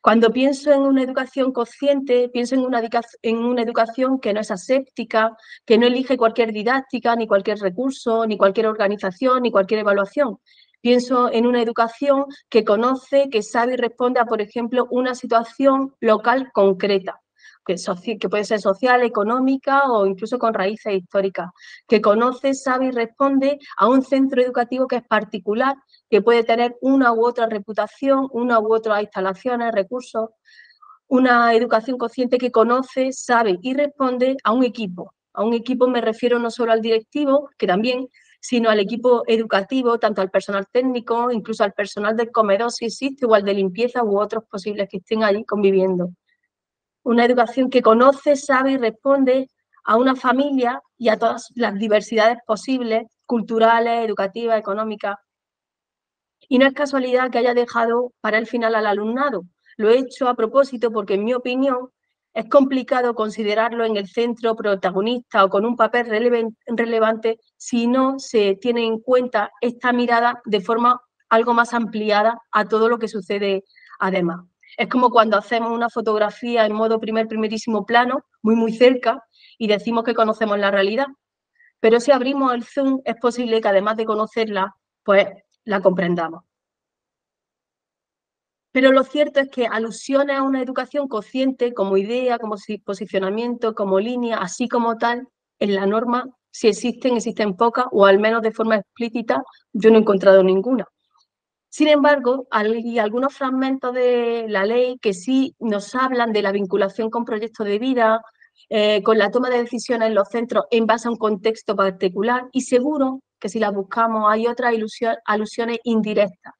Cuando pienso en una educación consciente, pienso en una, en una educación que no es aséptica, que no elige cualquier didáctica, ni cualquier recurso, ni cualquier organización, ni cualquier evaluación. Pienso en una educación que conoce, que sabe y responde a, por ejemplo, una situación local concreta, que, que, puede ser social, económica o incluso con raíces históricas, que conoce, sabe y responde a un centro educativo que es particular que puede tener una u otra reputación, una u otra instalaciones, recursos, una educación consciente que conoce, sabe y responde a un equipo. A un equipo me refiero no solo al directivo, que también, sino al equipo educativo, tanto al personal técnico, incluso al personal del comedor, si existe, o al de limpieza u otros posibles que estén allí conviviendo. Una educación que conoce, sabe y responde a una familia y a todas las diversidades posibles, culturales, educativas, económicas, y no es casualidad que haya dejado para el final al alumnado. Lo he hecho a propósito porque, en mi opinión, es complicado considerarlo en el centro protagonista o con un papel relevante si no se tiene en cuenta esta mirada de forma algo más ampliada a todo lo que sucede además. Es como cuando hacemos una fotografía en modo primer, primerísimo plano, muy, muy cerca, y decimos que conocemos la realidad. Pero si abrimos el zoom, es posible que además de conocerla, pues la comprendamos. Pero lo cierto es que alusiones a una educación consciente como idea, como posicionamiento, como línea, así como tal, en la norma, si existen, existen pocas, o al menos de forma explícita, yo no he encontrado ninguna. Sin embargo, hay algunos fragmentos de la ley que sí nos hablan de la vinculación con proyectos de vida, eh, con la toma de decisiones en los centros en base a un contexto particular y seguro que si las buscamos hay otras alusiones indirectas.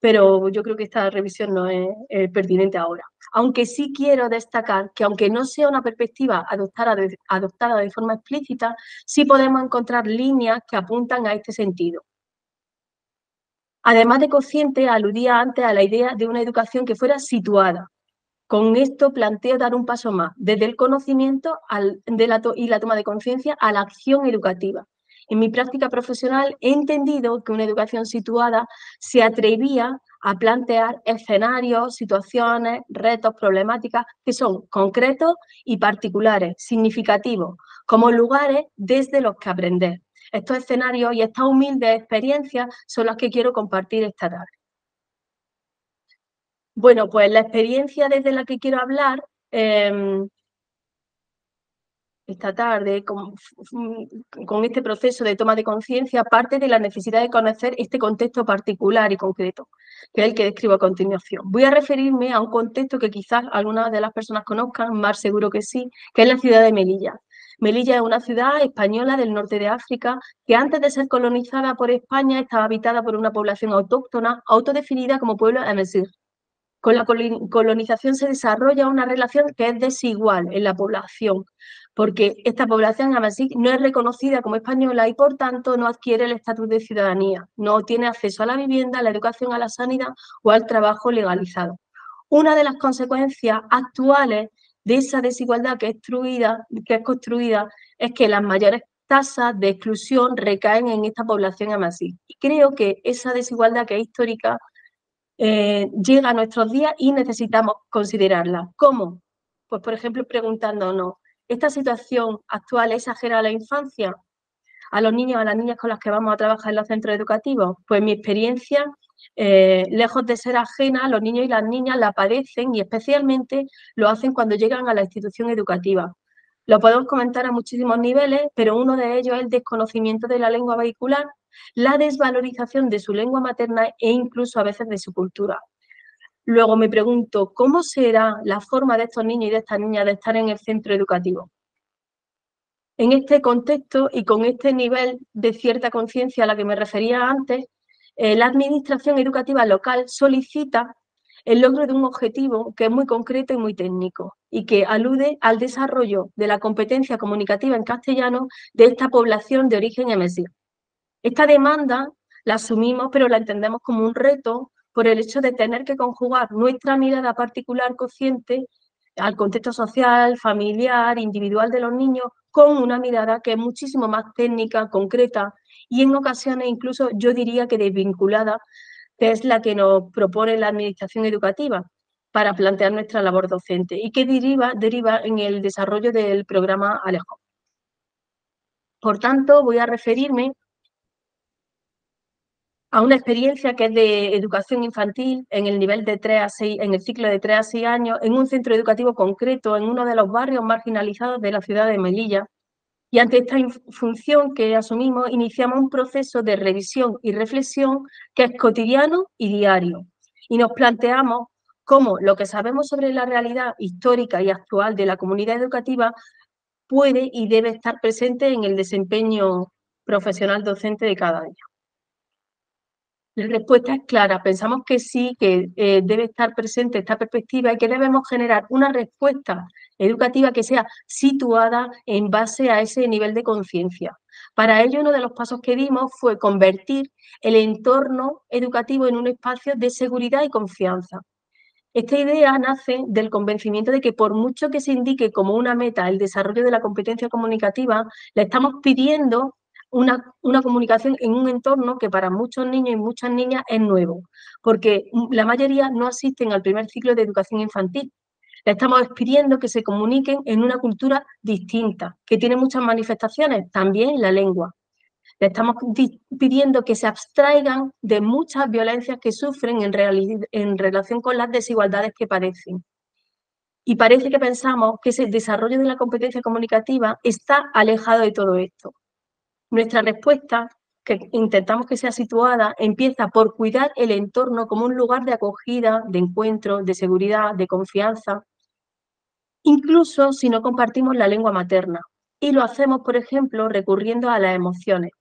Pero yo creo que esta revisión no es, pertinente ahora. Aunque sí quiero destacar que aunque no sea una perspectiva adoptada adoptada de forma explícita, sí podemos encontrar líneas que apuntan a este sentido. Además de consciente, aludía antes a la idea de una educación que fuera situada. Con esto planteo dar un paso más, desde el conocimiento y la toma de conciencia a la acción educativa. En mi práctica profesional he entendido que una educación situada se atrevía a plantear escenarios, situaciones, retos, problemáticas que son concretos y particulares, significativos, como lugares desde los que aprender. Estos escenarios y estas humildes experiencias son las que quiero compartir esta tarde. Bueno, pues la experiencia desde la que quiero hablar em, esta tarde con, con, este proceso de toma de conciencia parte de la necesidad de conocer este contexto particular y concreto, que es el que describo a continuación. Voy a referirme a un contexto que quizás algunas de las personas conozcan, más seguro que sí, que es la ciudad de Melilla. Melilla es una ciudad española del norte de África que antes de ser colonizada por España estaba habitada por una población autóctona autodefinida como pueblo emesir. Con la colonización se desarrolla una relación que es desigual en la población, porque esta población amazigh no es reconocida como española y por tanto no adquiere el estatus de ciudadanía, no tiene acceso a la vivienda, a la educación, a la sanidad o al trabajo legalizado. Una de las consecuencias actuales de esa desigualdad que es, es construida es que las mayores tasas de exclusión recaen en esta población amazigh. Y creo que esa desigualdad que es histórica eh, llega a nuestros días y necesitamos considerarla. ¿Cómo? Pues, por ejemplo, preguntándonos, ¿esta situación actual exagera a la infancia? ¿A los niños, a las niñas con las que vamos a trabajar en los centros educativos? Pues mi experiencia eh, lejos de ser ajena, los niños y las niñas la padecen y especialmente lo hacen cuando llegan a la institución educativa. Lo podemos comentar a muchísimos niveles, pero uno de ellos es el desconocimiento de la lengua vehicular, la desvalorización de su lengua materna e incluso a veces de su cultura. Luego me pregunto, ¿cómo será la forma de estos niños y de estas niñas de estar en el centro educativo? En este contexto y con este nivel de cierta conciencia a la que me refería antes, eh, la Administración Educativa Local solicita el logro de un objetivo que es muy concreto y muy técnico y que alude al desarrollo de la competencia comunicativa en castellano de esta población de origen MSI. Esta demanda la asumimos, pero la entendemos como un reto por el hecho de tener que conjugar nuestra mirada particular consciente al contexto social, familiar, individual de los niños, con una mirada que es muchísimo más técnica, concreta y en ocasiones incluso yo diría que desvinculada, que es la que nos propone la Administración Educativa para plantear nuestra labor docente y que deriva, deriva en el desarrollo del programa Alejo. Por tanto, voy a referirme a una experiencia que es de educación infantil en el nivel de 3 a 6, en el ciclo de 3 a 6 años, en un centro educativo concreto, en uno de los barrios marginalizados de la ciudad de Melilla. Y ante esta función que asumimos, iniciamos un proceso de revisión y reflexión que es cotidiano y diario. Y nos planteamos cómo lo que sabemos sobre la realidad histórica y actual de la comunidad educativa puede y debe estar presente en el desempeño profesional docente de cada año. La respuesta es clara. Pensamos que sí, que eh, debe estar presente esta perspectiva y que debemos generar una respuesta educativa que sea situada en base a ese nivel de conciencia. Para ello, uno de los pasos que dimos fue convertir el entorno educativo en un espacio de seguridad y confianza. Esta idea nace del convencimiento de que por mucho que se indique como una meta el desarrollo de la competencia comunicativa, le estamos pidiendo una, una, comunicación en un entorno que para muchos niños y muchas niñas es nuevo, porque la mayoría no asisten al primer ciclo de educación infantil. Le estamos pidiendo que se comuniquen en una cultura distinta, que tiene muchas manifestaciones, también la lengua. Le estamos pidiendo que se abstraigan de muchas violencias que sufren en, en relación con las desigualdades que padecen. Y parece que pensamos que ese desarrollo de la competencia comunicativa está alejado de todo esto. Nuestra respuesta, que intentamos que sea situada, empieza por cuidar el entorno como un lugar de acogida, de encuentro, de seguridad, de confianza, incluso si no compartimos la lengua materna. Y lo hacemos, por ejemplo, recurriendo a las emociones,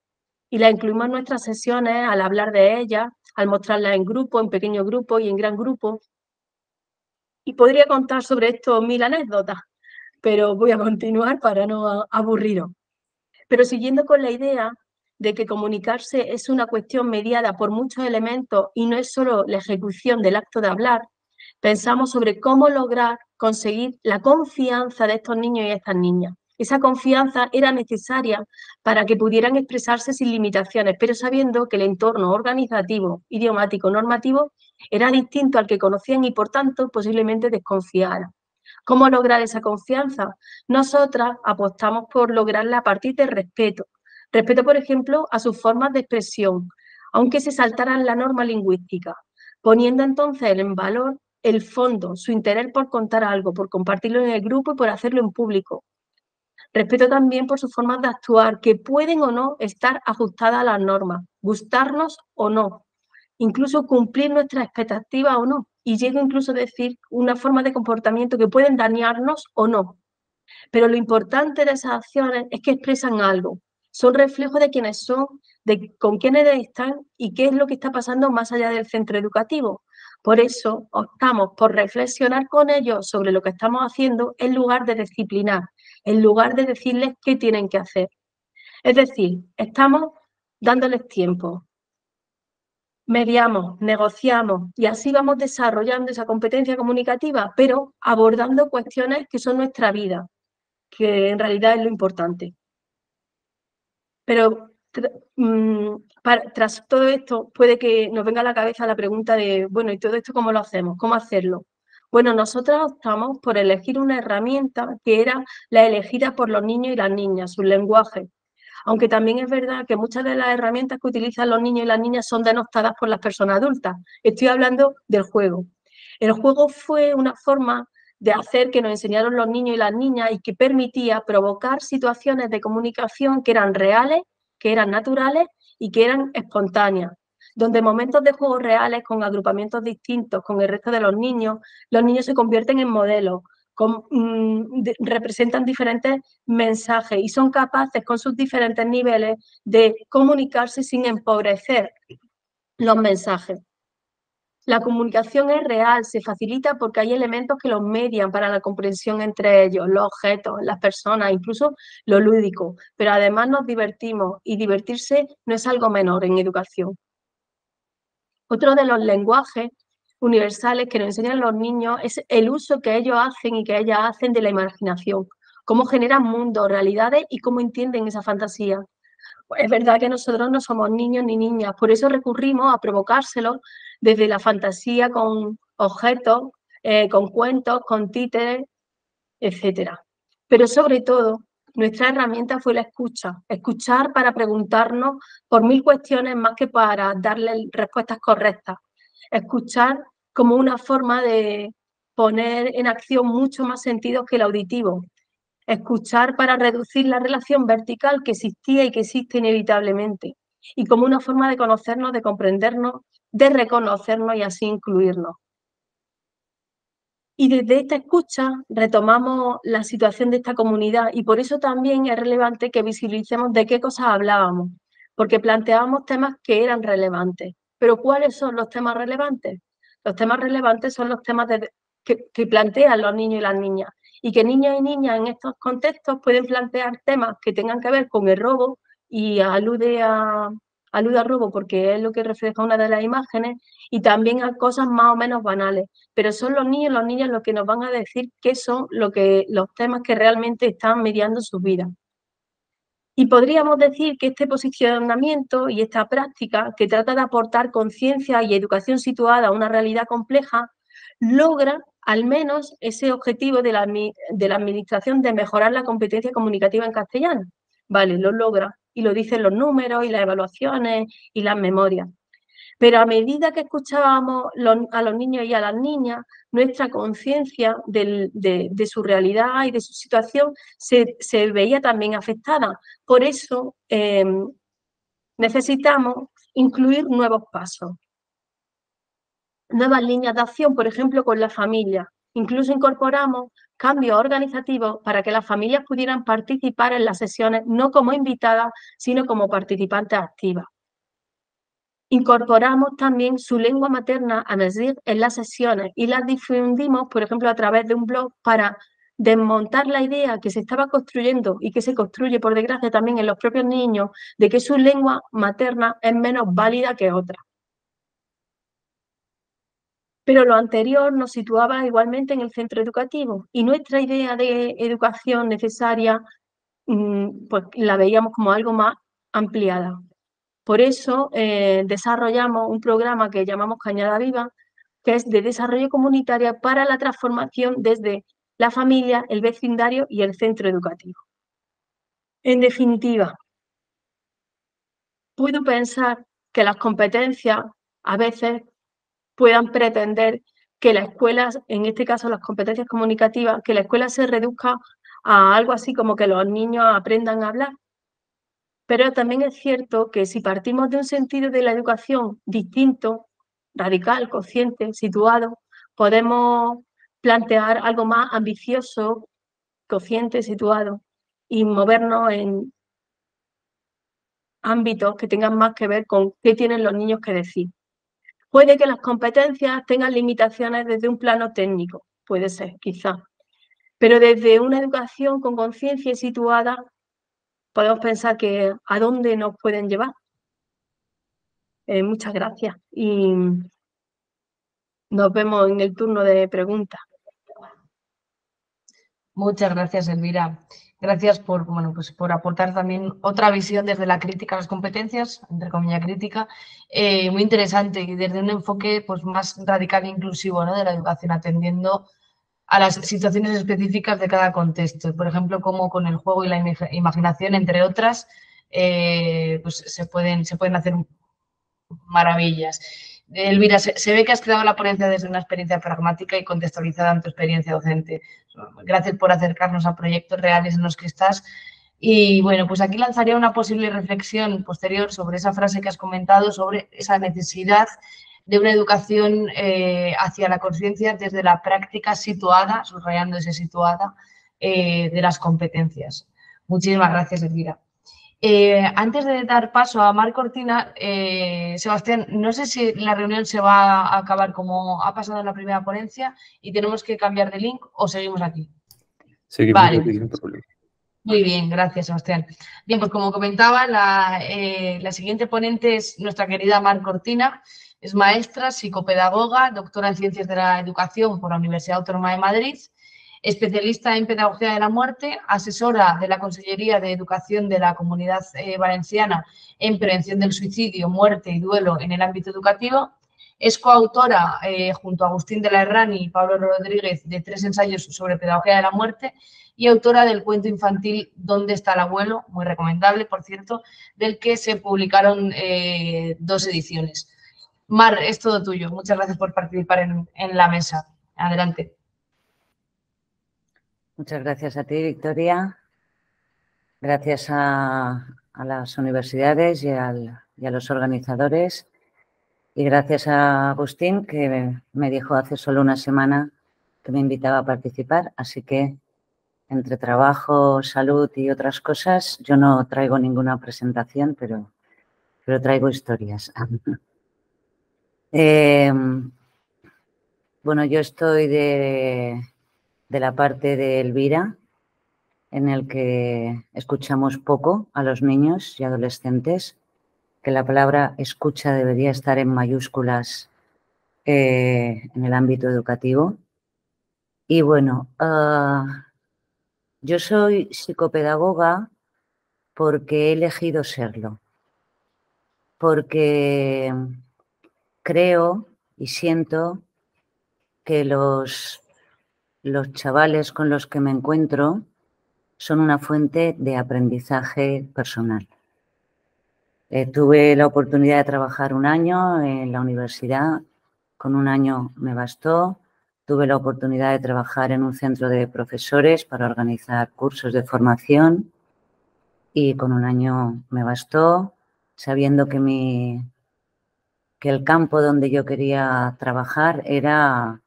y la incluimos en nuestras sesiones al hablar de ellas, al mostrarlas en grupo, en pequeño grupo y en gran grupo. Y podría contar sobre esto mil anécdotas, pero voy a continuar para no aburriros. Pero siguiendo con la idea de que comunicarse es una cuestión mediada por muchos elementos y no es solo la ejecución del acto de hablar, pensamos sobre cómo lograr conseguir la confianza de estos niños y estas niñas. Esa confianza era necesaria para que pudieran expresarse sin limitaciones, pero sabiendo que el entorno organizativo, idiomático, normativo era distinto al que conocían y por tanto posiblemente desconfiaran. ¿Cómo lograr esa confianza? Nosotras apostamos por lograrla a partir de respeto. Respeto, por ejemplo, a sus formas de expresión, aunque se saltaran la norma lingüística, poniendo entonces en valor el fondo, su interés por contar algo, por compartirlo en el grupo y por hacerlo en público, Respeto también por sus formas de actuar, que pueden o no estar ajustadas a las normas, gustarnos o no, incluso cumplir nuestras expectativas o no. Y llego incluso a decir una forma de comportamiento que pueden dañarnos o no. Pero lo importante de esas acciones es que expresan algo, son reflejos de quiénes son, de con quiénes están y qué es lo que está pasando más allá del centro educativo. Por eso optamos por reflexionar con ellos sobre lo que estamos haciendo en lugar de disciplinar, en lugar de decirles qué tienen que hacer. Es decir, estamos dándoles tiempo, mediamos, negociamos y así vamos desarrollando esa competencia comunicativa, pero abordando cuestiones que son nuestra vida, que en realidad es lo importante. Pero mm, tras todo esto puede que nos venga a la cabeza la pregunta de, bueno, ¿y todo esto cómo lo hacemos? ¿Cómo hacerlo? Bueno, nosotros optamos por elegir una herramienta que era la elegida por los niños y las niñas, su lenguaje. Aunque también es verdad que muchas de las herramientas que utilizan los niños y las niñas son denostadas por las personas adultas. Estoy hablando del juego. El juego fue una forma de hacer que nos enseñaron los niños y las niñas y que permitía provocar situaciones de comunicación que eran reales, que eran naturales y que eran espontáneas donde momentos de juegos reales con agrupamientos distintos con el resto de los niños, los niños se convierten en modelos, mm, representan diferentes mensajes y son capaces con sus diferentes niveles de comunicarse sin empobrecer los mensajes. La comunicación es real, se facilita porque hay elementos que los median para la comprensión entre ellos, los objetos, las personas, incluso lo lúdico, pero además nos divertimos y divertirse no es algo menor en educación. Otro de los lenguajes universales que nos enseñan los niños es el uso que ellos hacen y que ellas hacen de la imaginación, cómo generan mundos, realidades y cómo entienden esa fantasía. Es verdad que nosotros no somos niños ni niñas, por eso recurrimos a provocárselo desde la fantasía con objetos, eh, con cuentos, con títeres, etc. Pero sobre todo nuestra herramienta fue la escucha, escuchar para preguntarnos por mil cuestiones más que para darle respuestas correctas. Escuchar como una forma de poner en acción mucho más sentidos que el auditivo. Escuchar para reducir la relación vertical que existía y que existe inevitablemente. Y como una forma de conocernos, de comprendernos, de reconocernos y así incluirnos. Y desde esta escucha retomamos la situación de esta comunidad y por eso también es relevante que visibilicemos de qué cosas hablábamos, porque planteábamos temas que eran relevantes. Pero ¿cuáles son los temas relevantes? Los temas relevantes son los temas que, plantean los niños y las niñas y que niños y niñas en estos contextos pueden plantear temas que tengan que ver con el robo y alude a, alude al robo porque es lo que refleja una de las imágenes y también a cosas más o menos banales. Pero son los niños y las niñas los que nos van a decir qué son lo que, los temas que realmente están mediando sus vidas. Y podríamos decir que este posicionamiento y esta práctica que trata de aportar conciencia y educación situada a una realidad compleja logra al menos ese objetivo de la, de la administración de mejorar la competencia comunicativa en castellano. Vale, lo logra y lo dicen los números y las evaluaciones y las memorias. Pero a medida que escuchábamos a los niños y a las niñas, nuestra conciencia de, su realidad y de su situación se, veía también afectada. Por eso em, necesitamos incluir nuevos pasos, nuevas líneas de acción, por ejemplo, con la familia. Incluso incorporamos cambios organizativos para que las familias pudieran participar en las sesiones no como invitadas, sino como participantes activas. Incorporamos también su lengua materna a decir en las sesiones y las difundimos, por ejemplo, a través de un blog para desmontar la idea que se estaba construyendo y que se construye, por desgracia, también en los propios niños, de que su lengua materna es menos válida que otra. Pero lo anterior nos situaba igualmente en el centro educativo y nuestra idea de educación necesaria mm, pues la veíamos como algo más ampliada. Por eso eh, desarrollamos un programa que llamamos Cañada Viva, que es de desarrollo comunitario para la transformación desde la familia, el vecindario y el centro educativo. En definitiva, puedo pensar que las competencias a veces puedan pretender que la escuela, en este caso las competencias comunicativas, que la escuela se reduzca a algo así como que los niños aprendan a hablar pero también es cierto que si partimos de un sentido de la educación distinto, radical, consciente, situado, podemos plantear algo más ambicioso, consciente, situado, y movernos en ámbitos que tengan más que ver con qué tienen los niños que decir. Puede que las competencias tengan limitaciones desde un plano técnico, puede ser, quizá, pero desde una educación con conciencia situada podemos pensar que a dónde nos pueden llevar. Eh, muchas gracias y nos vemos en el turno de preguntas. Muchas gracias, Elvira. Gracias por, bueno, pues por aportar también otra visión desde la crítica a las competencias, entre comillas crítica, eh, muy interesante y desde un enfoque pues, más radical e inclusivo de la educación, atendiendo a las situaciones específicas de cada contexto. Por ejemplo, como con el juego y la imaginación, entre otras, eh, pues se pueden, se pueden hacer maravillas. Elvira, se, ve que has creado la ponencia desde una experiencia pragmática y contextualizada en tu experiencia docente. Gracias por acercarnos a proyectos reales en los que estás. Y bueno, pues aquí lanzaría una posible reflexión posterior sobre esa frase que has comentado, sobre esa necesidad de una educación eh, hacia la conciencia desde la práctica situada, subrayando ese situada, eh, de las competencias. Muchísimas gracias, Elvira. Eh, antes de dar paso a Mar Cortina, Sebastián, no sé si la reunión se va a acabar como ha pasado en la primera ponencia y tenemos que cambiar de link o seguimos aquí. Seguimos vale. Muy bien, gracias, Sebastián. Bien, pues como comentaba, la, la siguiente ponente es nuestra querida Mar Cortina. Es maestra, psicopedagoga, doctora en Ciencias de la Educación por la Universidad Autónoma de Madrid, especialista en Pedagogía de la Muerte, asesora de la Consellería de Educación de la Comunidad eh, Valenciana en Prevención del Suicidio, Muerte y Duelo en el ámbito educativo. Es coautora, eh, junto a Agustín de la Herrani y Pablo Rodríguez, de tres ensayos sobre Pedagogía de la Muerte y autora del cuento infantil ¿Dónde está el abuelo? Muy recomendable, por cierto, del que se publicaron eh, dos ediciones. Mar, es todo tuyo. Muchas gracias por participar en, la mesa. Adelante. Muchas gracias a ti, Victoria. Gracias a, las universidades y, a los organizadores. Y gracias a Agustín, que me dijo hace solo una semana que me invitaba a participar. Así que entre trabajo, salud y otras cosas, yo no traigo ninguna presentación, pero, pero traigo historias. Em, bueno, yo estoy de, la parte de Elvira, en el que escuchamos poco a los niños y adolescentes que la palabra escucha debería estar en mayúsculas eh, en el ámbito educativo. Y bueno, ah, yo soy psicopedagoga porque he elegido serlo, porque creo y siento que los, los chavales con los que me encuentro son una fuente de aprendizaje personal. Eh, tuve la oportunidad de trabajar un año en la universidad, con un año me bastó. Tuve la oportunidad de trabajar en un centro de profesores para organizar cursos de formación y con un año me bastó, sabiendo que, mi, que el campo donde yo quería trabajar era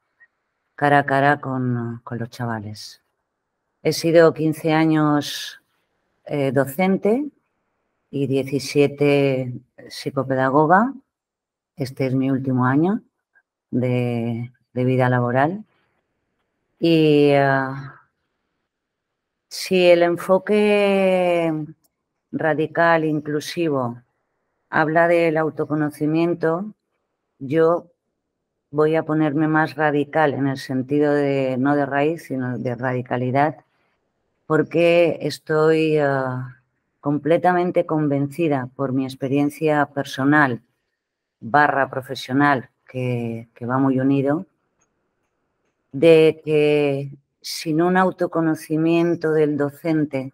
cara a cara con, los chavales. He sido 15 años eh, docente y 17 psicopedagoga. Este es mi último año de, vida laboral. Y ah, si el enfoque radical, inclusivo, habla del autoconocimiento, yo voy a ponerme más radical en el sentido de no de raíz, sino de radicalidad porque estoy ah, completamente convencida por mi experiencia personal barra profesional, que, que va muy unido, de que sin un autoconocimiento del docente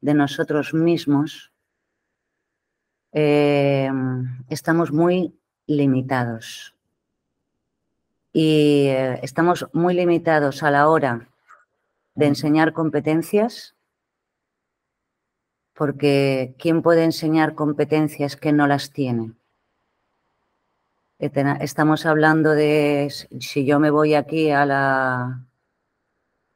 de nosotros mismos, em, estamos muy limitados. Y eh, estamos muy limitados a la hora de enseñar competencias, porque ¿quién puede enseñar competencias que no las tiene? Estamos hablando de, si yo me voy aquí a, la,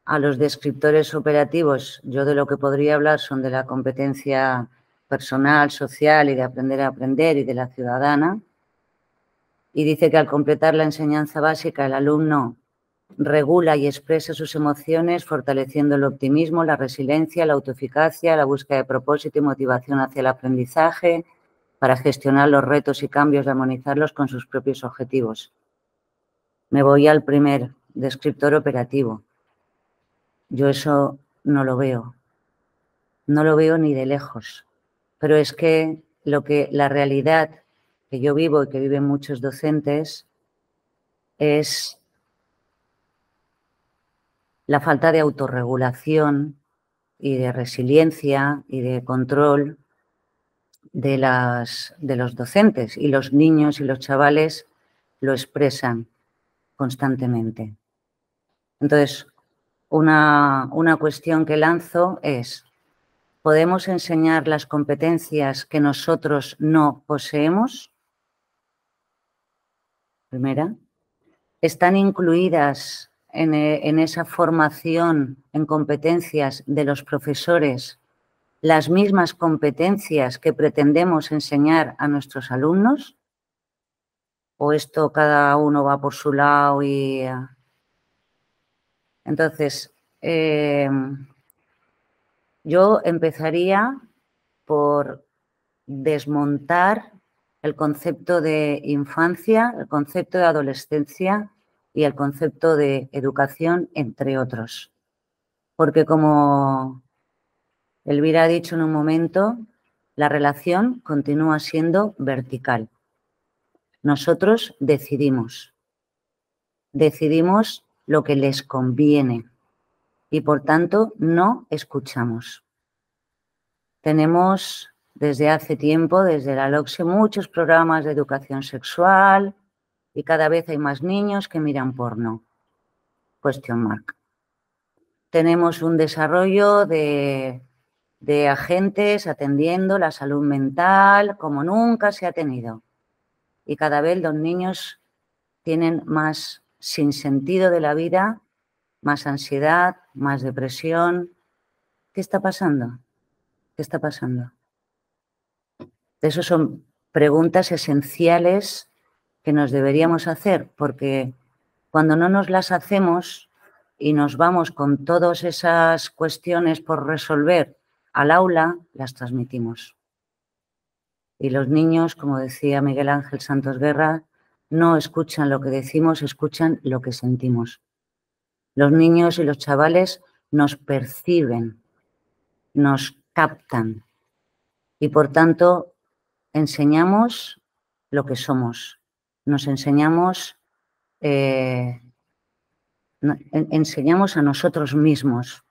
a los descriptores operativos, yo de lo que podría hablar son de la competencia personal, social y de aprender a aprender y de la ciudadana. Y dice que al completar la enseñanza básica el alumno regula y expresa sus emociones, fortaleciendo el optimismo, la resiliencia, la autoeficacia, la búsqueda de propósito y motivación hacia el aprendizaje, para gestionar los retos y cambios y armonizarlos con sus propios objetivos. Me voy al primer descriptor operativo. Yo eso no lo veo. No lo veo ni de lejos. Pero es que lo que la realidad que yo vivo y que viven muchos docentes es la falta de autorregulación y de resiliencia y de control de, las, de los docentes y los niños y los chavales lo expresan constantemente. Entonces, una, una cuestión que lanzo es, ¿podemos enseñar las competencias que nosotros no poseemos? Primera. ¿Están incluidas eh, en, esa formación en competencias de los profesores las mismas competencias que pretendemos enseñar a nuestros alumnos? ¿O esto cada uno va por su lado y... Eh? Entonces, eh, yo empezaría por desmontar el concepto de infancia, el concepto de adolescencia y el concepto de educación, entre otros. Porque como Elvira ha dicho en un momento, la relación continúa siendo vertical. Nosotros decidimos, decidimos lo que les conviene y por tanto no escuchamos. Tenemos desde hace tiempo, desde la LOCSE, muchos programas de educación sexual, y cada vez hay más niños que miran porno. Question mark. Tenemos un desarrollo de, de agentes atendiendo la salud mental como nunca se ha tenido. Y cada vez los niños tienen más sinsentido de la vida, más ansiedad, más depresión. ¿Qué está pasando? ¿Qué está pasando? Esas son preguntas esenciales que nos deberíamos hacer, porque cuando no nos las hacemos y nos vamos con todas esas cuestiones por resolver al aula, las transmitimos. Y los niños, como decía Miguel Ángel Santos Guerra, no escuchan lo que decimos, escuchan lo que sentimos. Los niños y los chavales nos perciben, nos captan y por tanto enseñamos lo que somos, nos enseñamos, eh, enseñamos a nosotros mismos.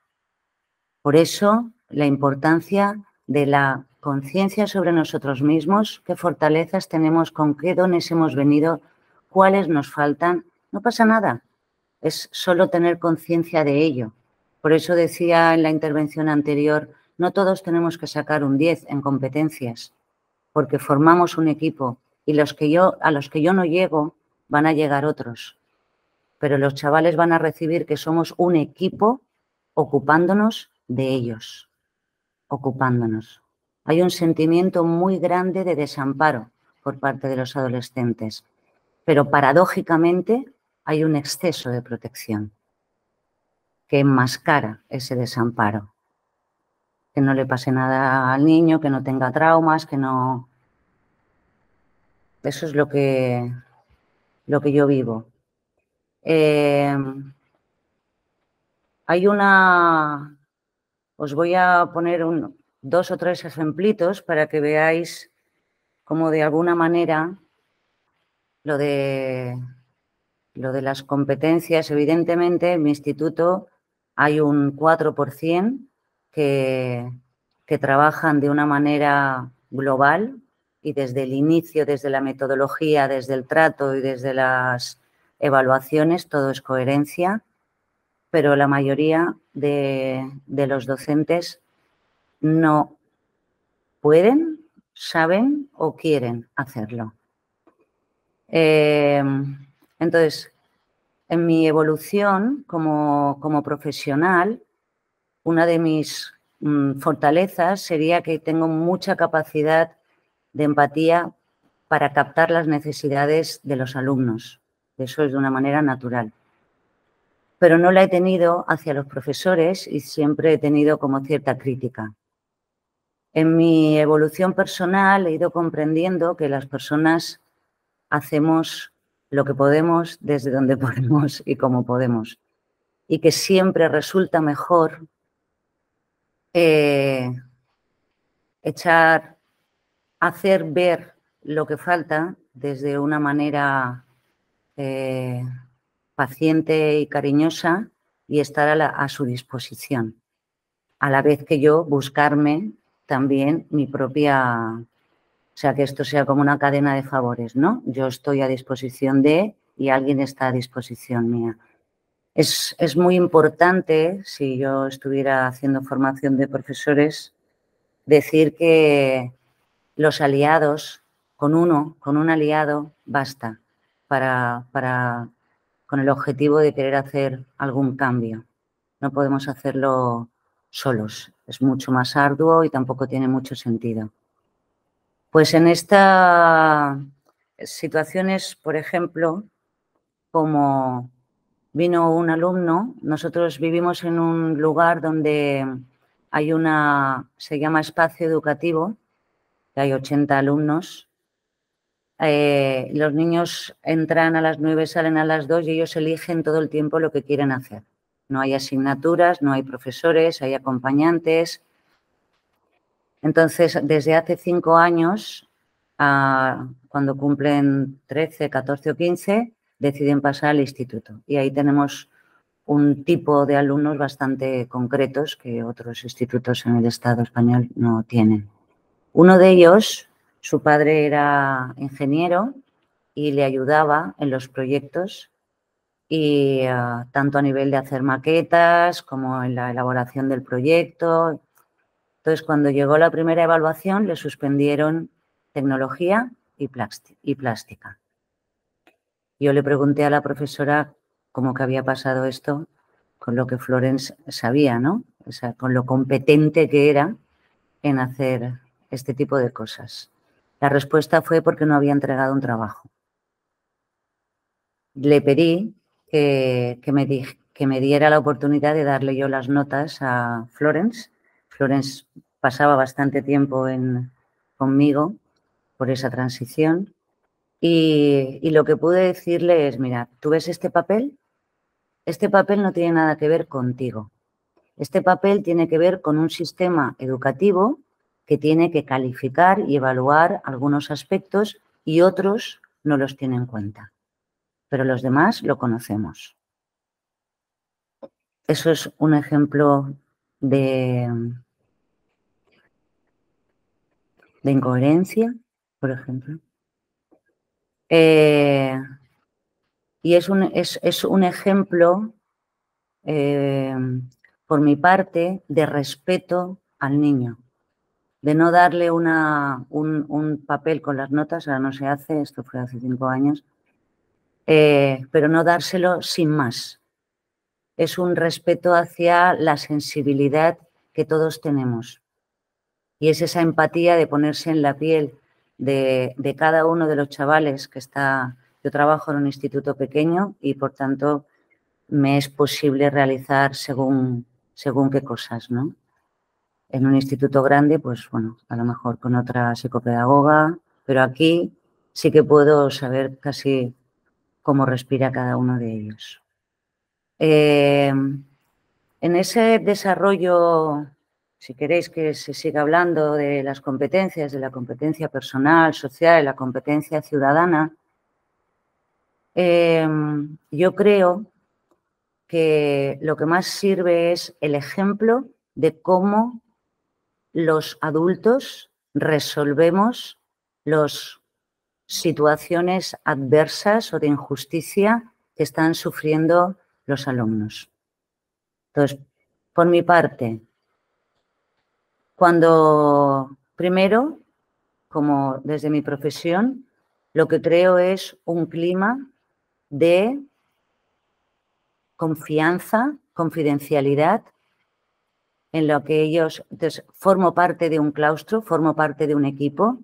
Por eso la importancia de la conciencia sobre nosotros mismos, qué fortalezas tenemos, con qué dones hemos venido, cuáles nos faltan. No pasa nada, es solo tener conciencia de ello. Por eso decía en la intervención anterior, no todos tenemos que sacar un 10 en competencias, porque formamos un equipo y los que yo, a los que yo no llego van a llegar otros. Pero los chavales van a recibir que somos un equipo ocupándonos de ellos, ocupándonos hay un sentimiento muy grande de desamparo por parte de los adolescentes, pero paradójicamente hay un exceso de protección que enmascara ese desamparo. Que no le pase nada al niño, que no tenga traumas, que no... Eso es lo que, lo que yo vivo. Eh, hay una... Os voy a poner un, dos o tres ejemplitos para que veáis cómo de alguna manera lo de, lo de las competencias, evidentemente en mi instituto hay un 4% que, que trabajan de una manera global y desde el inicio, desde la metodología, desde el trato y desde las evaluaciones, todo es coherencia, pero la mayoría de, de los docentes no pueden, saben o quieren hacerlo. Em, entonces, en mi evolución como, profesional, una de mis mm, fortalezas sería que tengo mucha capacidad de empatía para captar las necesidades de los alumnos. Eso es de una manera natural pero no la he tenido hacia los profesores y siempre he tenido como cierta crítica. En mi evolución personal he ido comprendiendo que las personas hacemos lo que podemos desde donde podemos y como podemos. Y que siempre resulta mejor eh, echar, hacer ver lo que falta desde una manera eh, paciente y cariñosa y estar a, a su disposición. A la vez que yo buscarme también mi propia, o sea, que esto sea como una cadena de favores, ¿no? Yo estoy a disposición de y alguien está a disposición mía. Es, es muy importante, si yo estuviera haciendo formación de profesores, decir que los aliados, con uno, con un aliado, basta para, para, con el objetivo de querer hacer algún cambio. No podemos hacerlo solos. Es mucho más arduo y tampoco tiene mucho sentido. Pues en estas situaciones, por ejemplo, como vino un alumno, nosotros vivimos en un lugar donde hay una, se llama espacio educativo, que hay 80 alumnos. Eh, los niños entran a las 9, salen a las 2 y ellos eligen todo el tiempo lo que quieren hacer. No hay asignaturas, no hay profesores, hay acompañantes. Entonces, desde hace cinco años, cuando cumplen 13, 14 o 15, deciden pasar al instituto. Y ahí tenemos un tipo de alumnos bastante concretos que otros institutos en el Estado español no tienen. Uno de ellos, su padre era ingeniero y le ayudaba en los proyectos y tanto a nivel de hacer maquetas como en la elaboración del proyecto. Entonces, cuando llegó la primera evaluación, le suspendieron tecnología y, plástica. Yo le pregunté a la profesora cómo que había pasado esto con lo que Florence sabía, ¿no? O sea, con lo competente que era en hacer este tipo de cosas. La respuesta fue porque no había entregado un trabajo. Le pedí que, me que me diera la oportunidad de darle yo las notas a Florence. Florence pasaba bastante tiempo conmigo por esa transición. Y, lo que pude decirle es, mira, ¿tú ves este papel? Este papel no tiene nada que ver contigo. Este papel tiene que ver con un sistema educativo que tiene que calificar y evaluar algunos aspectos y otros no los tiene en cuenta. Pero los demás lo conocemos. Eso es un ejemplo de, de incoherencia, por ejemplo. Eh, y es un, es, es un ejemplo, eh, por mi parte, de respeto al niño, de no darle una, un, un, papel con las notas, ahora no se hace, esto fue hace cinco años, eh, pero no dárselo sin más. Es un respeto hacia la sensibilidad que todos tenemos. Y es esa empatía de ponerse en la piel de, de cada uno de los chavales que está... Yo trabajo en un instituto pequeño y por tanto me es posible realizar según, según qué cosas, ¿no? En un instituto grande, pues bueno, a lo mejor con otra psicopedagoga, pero aquí sí que puedo saber casi cómo respira cada uno de ellos. Eh, en ese desarrollo si queréis que se siga hablando de las competencias, de la competencia personal, social, la competencia ciudadana, eh, yo creo que lo que más sirve es el ejemplo de cómo los adultos resolvemos las situaciones adversas o de injusticia que están sufriendo los alumnos. Entonces, por mi parte, cuando primero, como desde mi profesión, lo que creo es un clima de confianza, confidencialidad, en lo que ellos, entonces, formo parte de un claustro, formo parte de un equipo,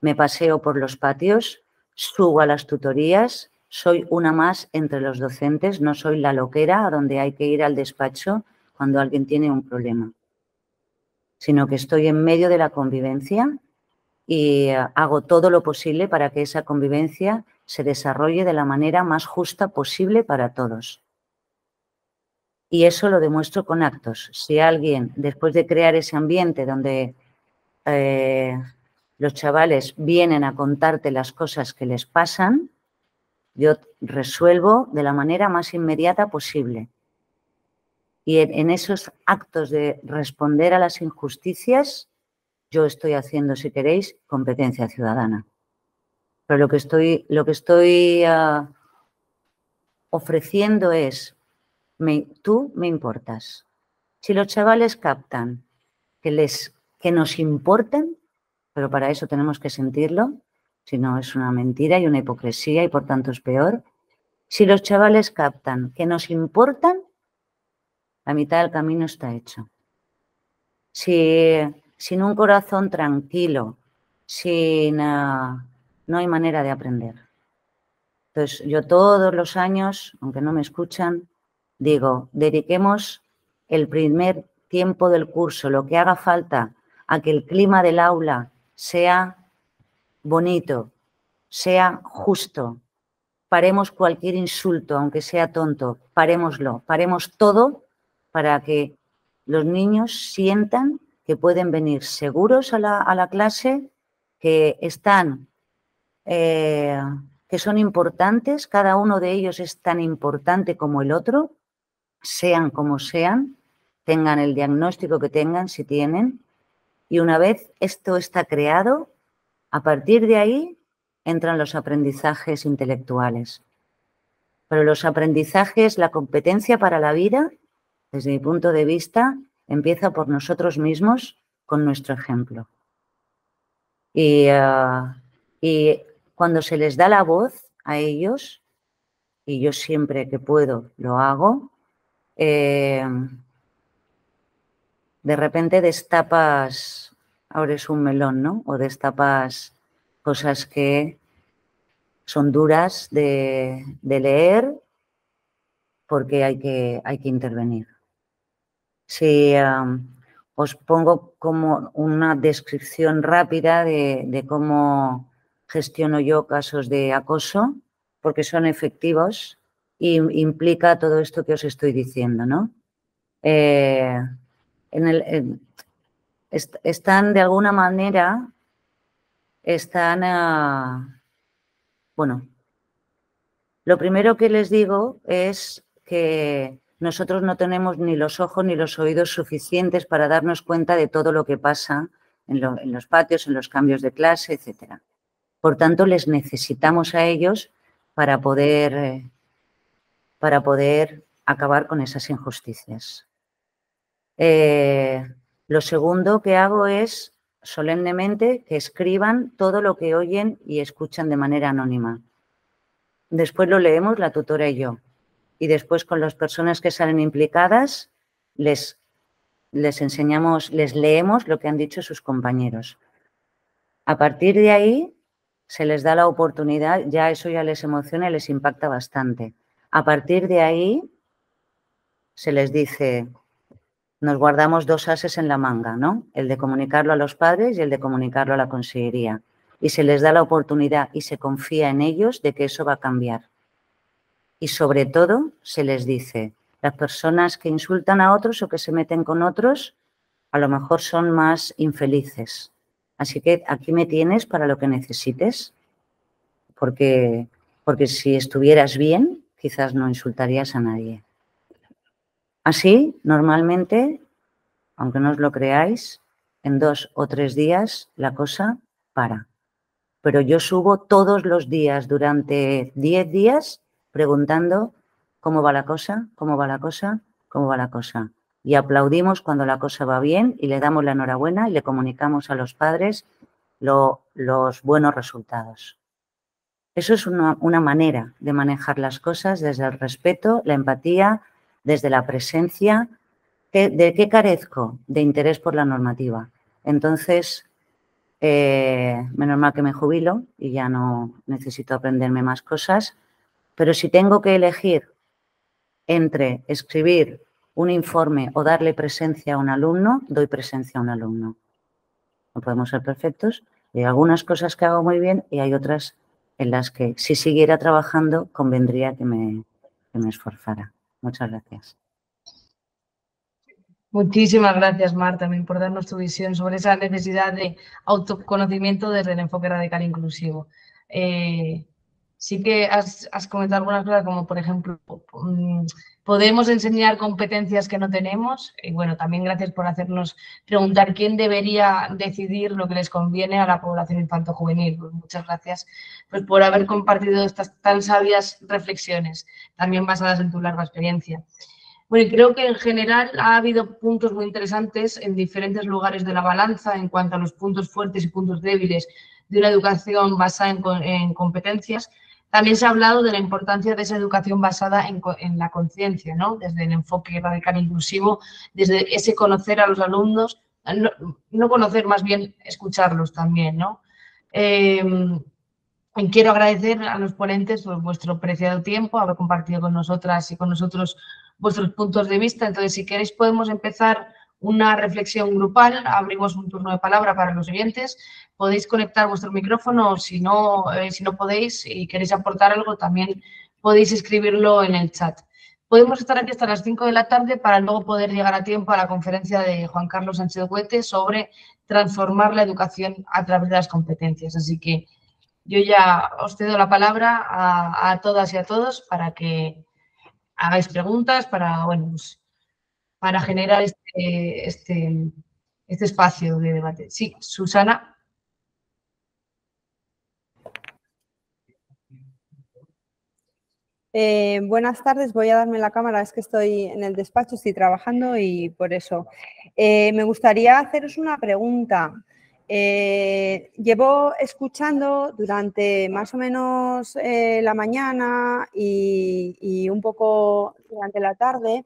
me paseo por los patios, subo a las tutorías, soy una más entre los docentes, no soy la loquera a donde hay que ir al despacho cuando alguien tiene un problema sino que estoy en medio de la convivencia y eh, hago todo lo posible para que esa convivencia se desarrolle de la manera más justa posible para todos. Y eso lo demuestro con actos. Si alguien, después de crear ese ambiente donde eh, los chavales vienen a contarte las cosas que les pasan, yo resuelvo de la manera más inmediata posible. Y en, esos actos de responder a las injusticias, yo estoy haciendo, si queréis, competencia ciudadana. Pero lo que estoy, lo que estoy uh, ofreciendo es, tú me importas. Si los chavales captan que, les, que nos importan, pero para eso tenemos que sentirlo, si no es una mentira y una hipocresía y por tanto es peor. Si los chavales captan que nos importan, la mitad del camino está hecho. Si, sin un corazón tranquilo, sin, ah, no hay manera de aprender. Entonces, yo todos los años, aunque no me escuchan, digo, dediquemos el primer tiempo del curso, lo que haga falta, a que el clima del aula sea bonito, sea justo. Paremos cualquier insulto, aunque sea tonto, parémoslo, paremos todo para que los niños sientan que pueden venir seguros a la, clase, que están, eh, que son importantes, cada uno de ellos es tan importante como el otro, sean como sean, tengan el diagnóstico que tengan, si tienen, y una vez esto está creado, a partir de ahí entran los aprendizajes intelectuales. Pero los aprendizajes, la competencia para la vida, desde mi punto de vista, empieza por nosotros mismos con nuestro ejemplo. Y, ah, cuando se les da la voz a ellos, y yo siempre que puedo lo hago, eh, de repente destapas, abres un melón, ¿no? O destapas cosas que son duras de, de leer porque hay que, hay que intervenir. Si os pongo como una descripción rápida de, cómo gestiono yo casos de acoso, porque son efectivos y implica todo esto que os estoy diciendo, ¿no? Eh, están de alguna manera, están, ah, bueno, lo primero que les digo es que nosotros no tenemos ni los ojos ni los oídos suficientes para darnos cuenta de todo lo que pasa en, los patios, en los cambios de clase, etc. Por tanto, les necesitamos a ellos para poder, eh, para poder acabar con esas injusticias. Eh, lo segundo que hago es solemnemente que escriban todo lo que oyen y escuchan de manera anónima. Después lo leemos la tutora y yo. Y después con las personas que salen implicadas les, les enseñamos, les leemos lo que han dicho sus compañeros. A partir de ahí se les da la oportunidad, ya eso ya les emociona y les impacta bastante. A partir de ahí se les dice, nos guardamos dos ases en la manga, ¿no? El de comunicarlo a los padres y el de comunicarlo a la consejería y se les da la oportunidad y se confía en ellos de que eso va a cambiar. Y sobre todo se les dice, las personas que insultan a otros o que se meten con otros, a lo mejor son más infelices. Así que aquí me tienes para lo que necesites, porque, porque si estuvieras bien, quizás no insultarías a nadie. Así, normalmente, aunque no os lo creáis, en dos o tres días la cosa para pero yo subo todos los días durante 10 días preguntando cómo va la cosa, cómo va la cosa, cómo va la cosa. Y aplaudimos cuando la cosa va bien y le damos la enhorabuena y le comunicamos a los padres los buenos resultados. Eso es una, manera de manejar las cosas desde el respeto, la empatía, desde la presencia. ¿De qué carezco? De interés por la normativa. Entonces, eh, menos mal que me jubilo y ya no necesito aprenderme más cosas. Pero si tengo que elegir entre escribir un informe o darle presencia a un alumno, doy presencia a un alumno. No podemos ser perfectos. Hay algunas cosas que hago muy bien y hay otras en las que si siguiera trabajando convendría que me, esforzara. Muchas gracias. Muchísimas gracias, Marta, también por darnos tu visión sobre esa necesidad de autoconocimiento desde el enfoque radical inclusivo. Eh, sí que has, comentado algunas cosas, como por ejemplo, mm, podemos enseñar competencias que no tenemos. Y bueno, también gracias por hacernos preguntar quién debería decidir lo que les conviene a la población infanto-juvenil. Pues muchas gracias pues, por haber compartido estas tan sabias reflexiones, también basadas en tu larga experiencia. Bueno, creo que en general ha habido puntos muy interesantes en diferentes lugares de la balanza en cuanto a los puntos fuertes y puntos débiles de una educación basada en, competencias. También se ha hablado de la importancia de esa educación basada en, la conciencia, ¿no? desde el enfoque radical inclusivo, desde ese conocer a los alumnos, no, conocer, más bien escucharlos también. ¿no? Em, quiero agradecer a los ponentes por vuestro preciado tiempo, haber compartido con nosotras y con nosotros vuestros puntos de vista. Entonces, si queréis, podemos empezar una reflexión grupal. Abrimos un turno de palabra para los oyentes. Podéis conectar vuestro micrófono si no, eh, si no podéis y queréis aportar algo, también podéis escribirlo en el chat. Podemos estar aquí hasta las 5 de la tarde para luego poder llegar a tiempo a la conferencia de Juan Carlos Sánchez Huete sobre transformar la educación a través de las competencias. Así que yo ya os cedo la palabra a, todas y a todos para que hagáis preguntas para, bueno, pues, para generar este, este, este espacio de debate. Sí, Susana. Eh, buenas tardes, voy a darme la cámara, es que estoy en el despacho, estoy trabajando y por eso. Eh, me gustaría haceros una pregunta. Eh, llevo escuchando durante más o menos la mañana y, un poco durante la tarde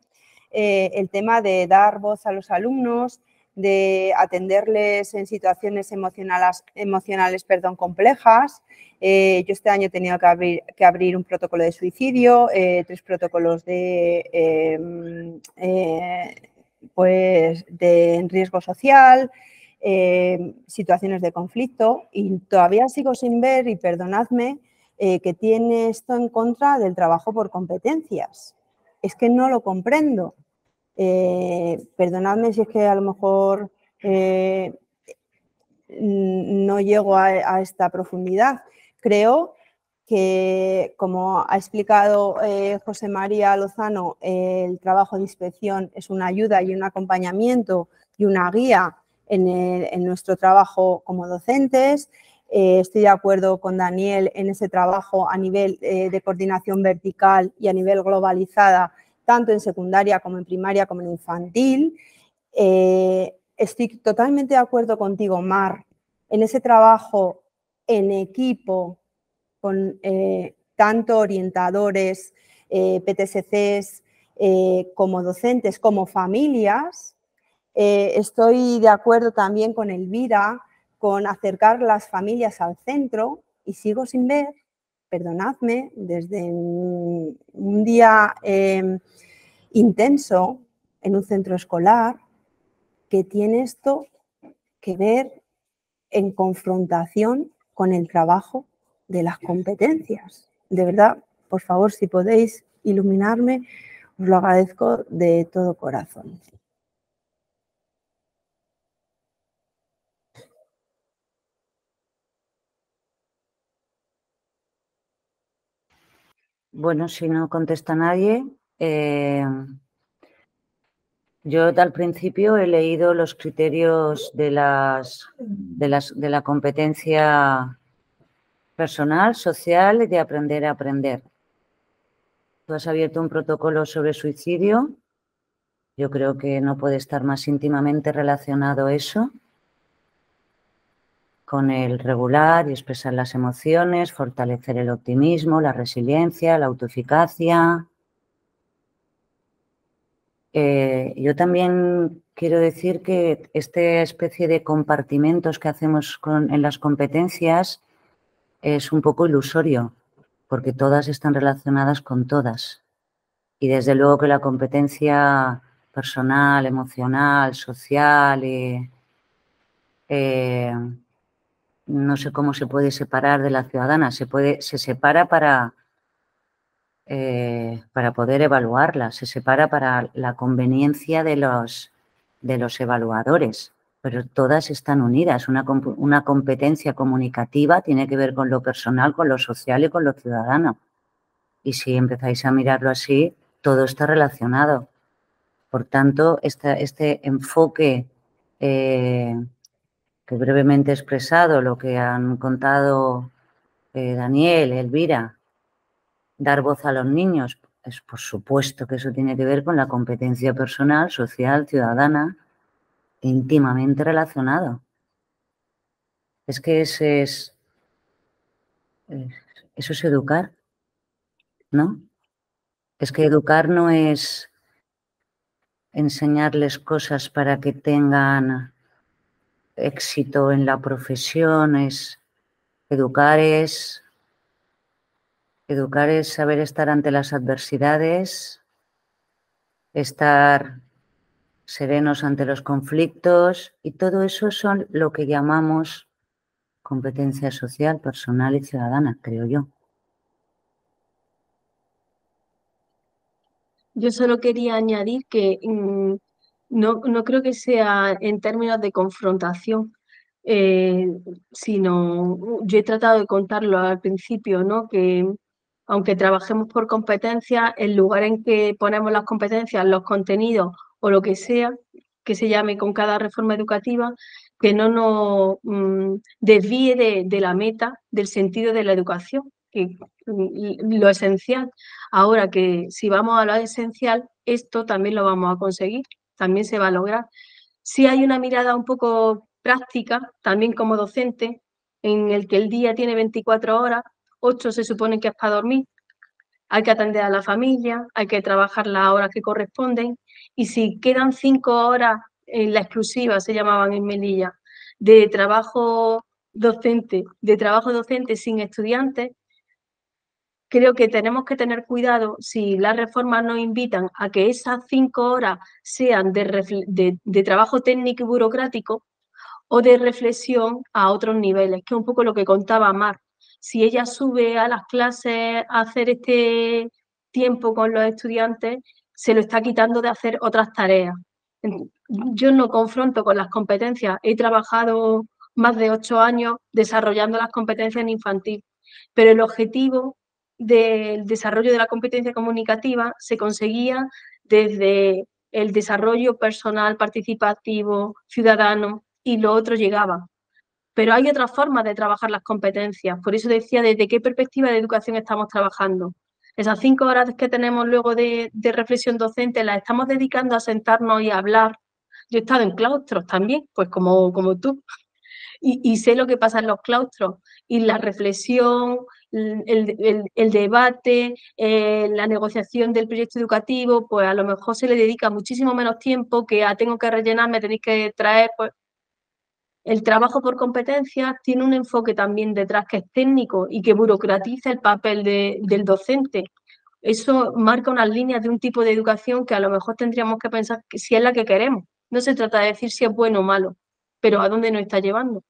eh, el tema de dar voz a los alumnos, de atenderles en situaciones emocionales, emocionales perdón, complejas. yo este año he tenido que abrir, un protocolo de suicidio, tres protocolos de em, pues, de riesgo social, eh, situaciones de conflicto y todavía sigo sin ver, y perdonadme, eh, que tiene esto en contra del trabajo por competencias. Es que no lo comprendo. Eh, perdonadme si es que a lo mejor no llego a, esta profundidad. Creo que, como ha explicado José María Lozano, el trabajo de inspección es una ayuda y un acompañamiento y una guía en, nuestro trabajo como docentes. Eh, estoy de acuerdo con Daniel en ese trabajo a nivel eh, de coordinación vertical y a nivel globalizada, tanto en secundaria como en primaria como en infantil. Eh, estoy totalmente de acuerdo contigo, Mar, en ese trabajo en equipo con tanto orientadores, PTSCs, como docentes, como familias, eh, estoy de acuerdo también con Elvira, con acercar las familias al centro y sigo sin ver, perdonadme, desde un, día em, intenso en un centro escolar, que tiene esto que ver en confrontación con el trabajo de las competencias. De verdad, por favor, si podéis iluminarme, os lo agradezco de todo corazón. Bueno, si no contesta nadie, eh, yo al principio he leído los criterios de, las, de, las, de la competencia personal, social y de aprender a aprender. Tú has abierto un protocolo sobre suicidio. Yo creo que no puede estar más íntimamente relacionado eso con el regular y expresar las emociones, fortalecer el optimismo, la resiliencia, la autoeficacia. Eh, yo también quiero decir que esta especie de compartimentos que hacemos en las competencias es un poco ilusorio, porque todas están relacionadas con todas. Y desde luego que la competencia personal, emocional, social, y, eh, no sé cómo se puede separar de la ciudadana, se, puede, se separa para, eh, para poder evaluarla, se separa para la conveniencia de los, de los evaluadores, pero todas están unidas. Una, una competencia comunicativa tiene que ver con lo personal, con lo social y con lo ciudadano. Y si empezáis a mirarlo así, todo está relacionado. Por tanto, este enfoque eh, brevemente expresado lo que han contado eh, Daniel, Elvira, dar voz a los niños, es por supuesto que eso tiene que ver con la competencia personal, social, ciudadana, íntimamente relacionado. Es que ese es, eso es educar, ¿no? Es que educar no es enseñarles cosas para que tengan éxito en la profesión es educar es educar es saber estar ante las adversidades, estar serenos ante los conflictos y todo eso son lo que llamamos competencia social, personal y ciudadana, creo yo. Yo solo quería añadir que mm, no, no creo que sea en términos de confrontación, eh, sino yo he tratado de contarlo al principio, ¿no? Que aunque trabajemos por competencias, el lugar en que ponemos las competencias, los contenidos o lo que sea, que se llame con cada reforma educativa, que no nos mm, desvíe de, de, la meta, del sentido de la educación, que mm, lo esencial. Ahora que si vamos a lo esencial, esto también lo vamos a conseguir también se va a lograr. Si hay una mirada un poco práctica, también como docente, en el que el día tiene 24 horas, 8 se supone que es para dormir, hay que atender a la familia, hay que trabajar las horas que corresponden y si quedan 5 horas en la exclusiva, se llamaban en Melilla, de trabajo docente, de trabajo docente sin estudiantes, creo que tenemos que tener cuidado si las reformas nos invitan a que esas cinco horas sean de, trabajo técnico y burocrático o de reflexión a otros niveles, que es un poco lo que contaba Mar. Si ella sube a las clases a hacer este tiempo con los estudiantes, se lo está quitando de hacer otras tareas. Yo no confronto con las competencias. He trabajado más de ocho años desarrollando las competencias en infantil, pero el objetivo del desarrollo de la competencia comunicativa se conseguía desde el desarrollo personal, participativo, ciudadano, y lo otro llegaba. Pero hay otras formas de trabajar las competencias. Por eso decía desde qué perspectiva de educación estamos trabajando. Esas cinco horas que tenemos luego de, reflexión docente las estamos dedicando a sentarnos y a hablar. Yo he estado en claustros también, pues como, como tú, y, y sé lo que pasa en los claustros. Y la reflexión, el, debate, eh, la negociación del proyecto educativo, pues a lo mejor se le dedica muchísimo menos tiempo que a tengo que rellenar, me tenéis que traer, pues el trabajo por competencias tiene un enfoque también detrás que es técnico y que burocratiza el papel del docente. Eso marca unas líneas de un tipo de educación que a lo mejor tendríamos que pensar si es la que queremos. No se trata de decir si es bueno o malo, pero a dónde nos está llevando.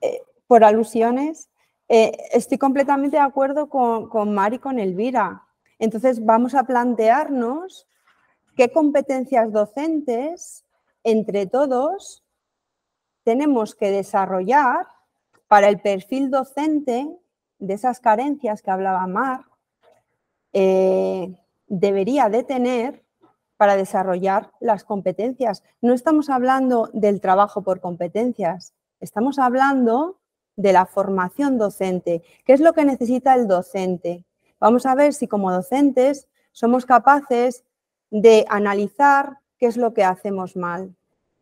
Eh, por alusiones, eh, estoy completamente de acuerdo con, con Mari y con Elvira. Entonces, vamos a plantearnos qué competencias docentes entre todos tenemos que desarrollar para el perfil docente de esas carencias que hablaba Mar, eh, debería de tener para desarrollar las competencias. No estamos hablando del trabajo por competencias, estamos hablando de la formación docente. ¿Qué es lo que necesita el docente? Vamos a ver si como docentes somos capaces de analizar qué es lo que hacemos mal.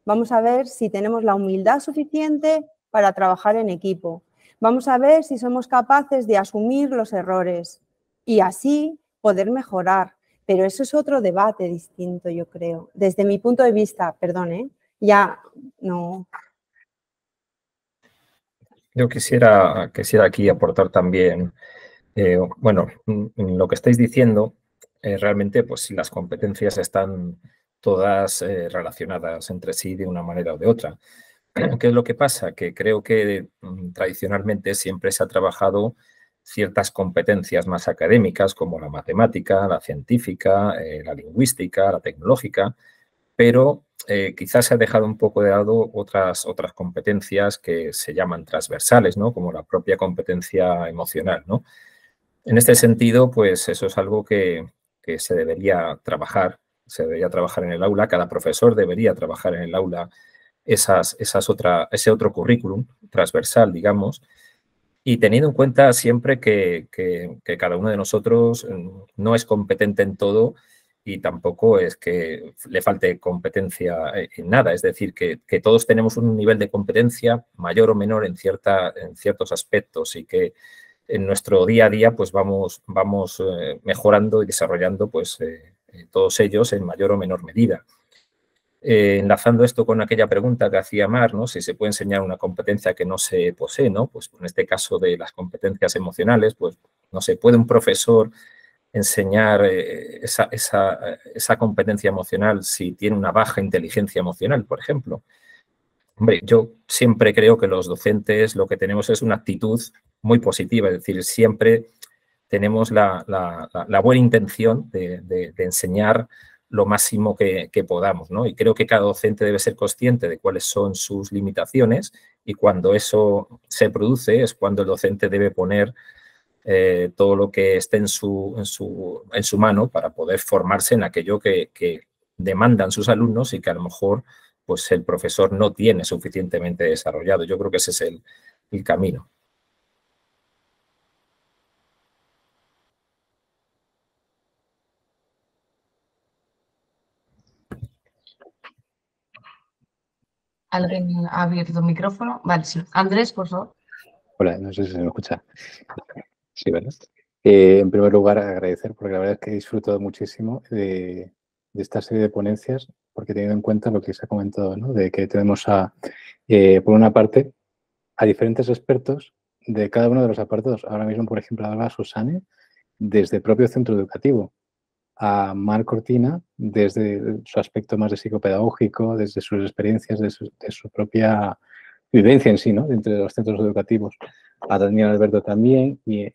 Vamos a ver si tenemos la humildad suficiente para trabajar en equipo. Vamos a ver si somos capaces de asumir los errores y así poder mejorar. Pero eso es otro debate distinto, yo creo. Desde mi punto de vista, perdón, ¿eh? ya no, yo quisiera, quisiera aquí aportar también, eh, bueno, lo que estáis diciendo, eh, realmente, pues si las competencias están todas eh, relacionadas entre sí de una manera o de otra. ¿Qué es lo que pasa? Que creo que mm, tradicionalmente siempre se ha trabajado ciertas competencias más académicas como la matemática, la científica, la lingüística, la tecnológica, pero eh, quizás se ha dejado un poco de lado otras, otras competencias que se llaman transversales, ¿no? como la propia competencia emocional. ¿no? En este sentido, pues eso es algo que, se debería trabajar, se debería trabajar en el aula, cada profesor debería trabajar en el aula esas, esas otra, ese otro currículum transversal, digamos, y teniendo en cuenta siempre que, que cada uno de nosotros mm, no es competente en todo y tampoco es que le falte competencia en nada. Es decir, que, todos tenemos un nivel de competencia mayor o menor en, cierta, en ciertos aspectos y que en nuestro día a día pues vamos, vamos eh, mejorando y desarrollando pues eh, eh, todos ellos en mayor o menor medida. enlazando esto con aquella pregunta que hacía Mar, ¿no? si se puede enseñar una competencia que no se posee, ¿no? pues en este caso de las competencias emocionales, pues no sé, puede un profesor enseñar eh, esa, esa, competencia emocional si tiene una baja inteligencia emocional, por ejemplo. Hombre, yo siempre creo que los docentes lo que tenemos es una actitud muy positiva, es decir, siempre tenemos la, buena intención de, enseñar lo máximo que, que, podamos, ¿no? Y creo que cada docente debe ser consciente de cuáles son sus limitaciones y cuando eso se produce es cuando el docente debe poner eh, todo lo que esté en su, en su, en su mano para poder formarse en aquello que, demandan sus alumnos y que a lo mejor pues el profesor no tiene suficientemente desarrollado. Yo creo que ese es el, el camino. ¿Alguien ha abierto el micrófono? Vale, sí. Andrés, por favor. Hola, no sé si se me escucha. Sí. Eh, en primer lugar, agradecer, porque la verdad es que he disfrutado muchísimo de, esta serie de ponencias, porque teniendo en cuenta lo que se ha comentado, ¿no? de que tenemos a, eh, por una parte, a diferentes expertos de cada uno de los apartados. Ahora mismo, por ejemplo, habla Susane desde el propio centro educativo, a Mar Cortina desde su aspecto más de psicopedagógico, desde sus experiencias, de su, propia vivencia en sí, ¿no? Dentro de los centros educativos. A Daniel Alberto también y,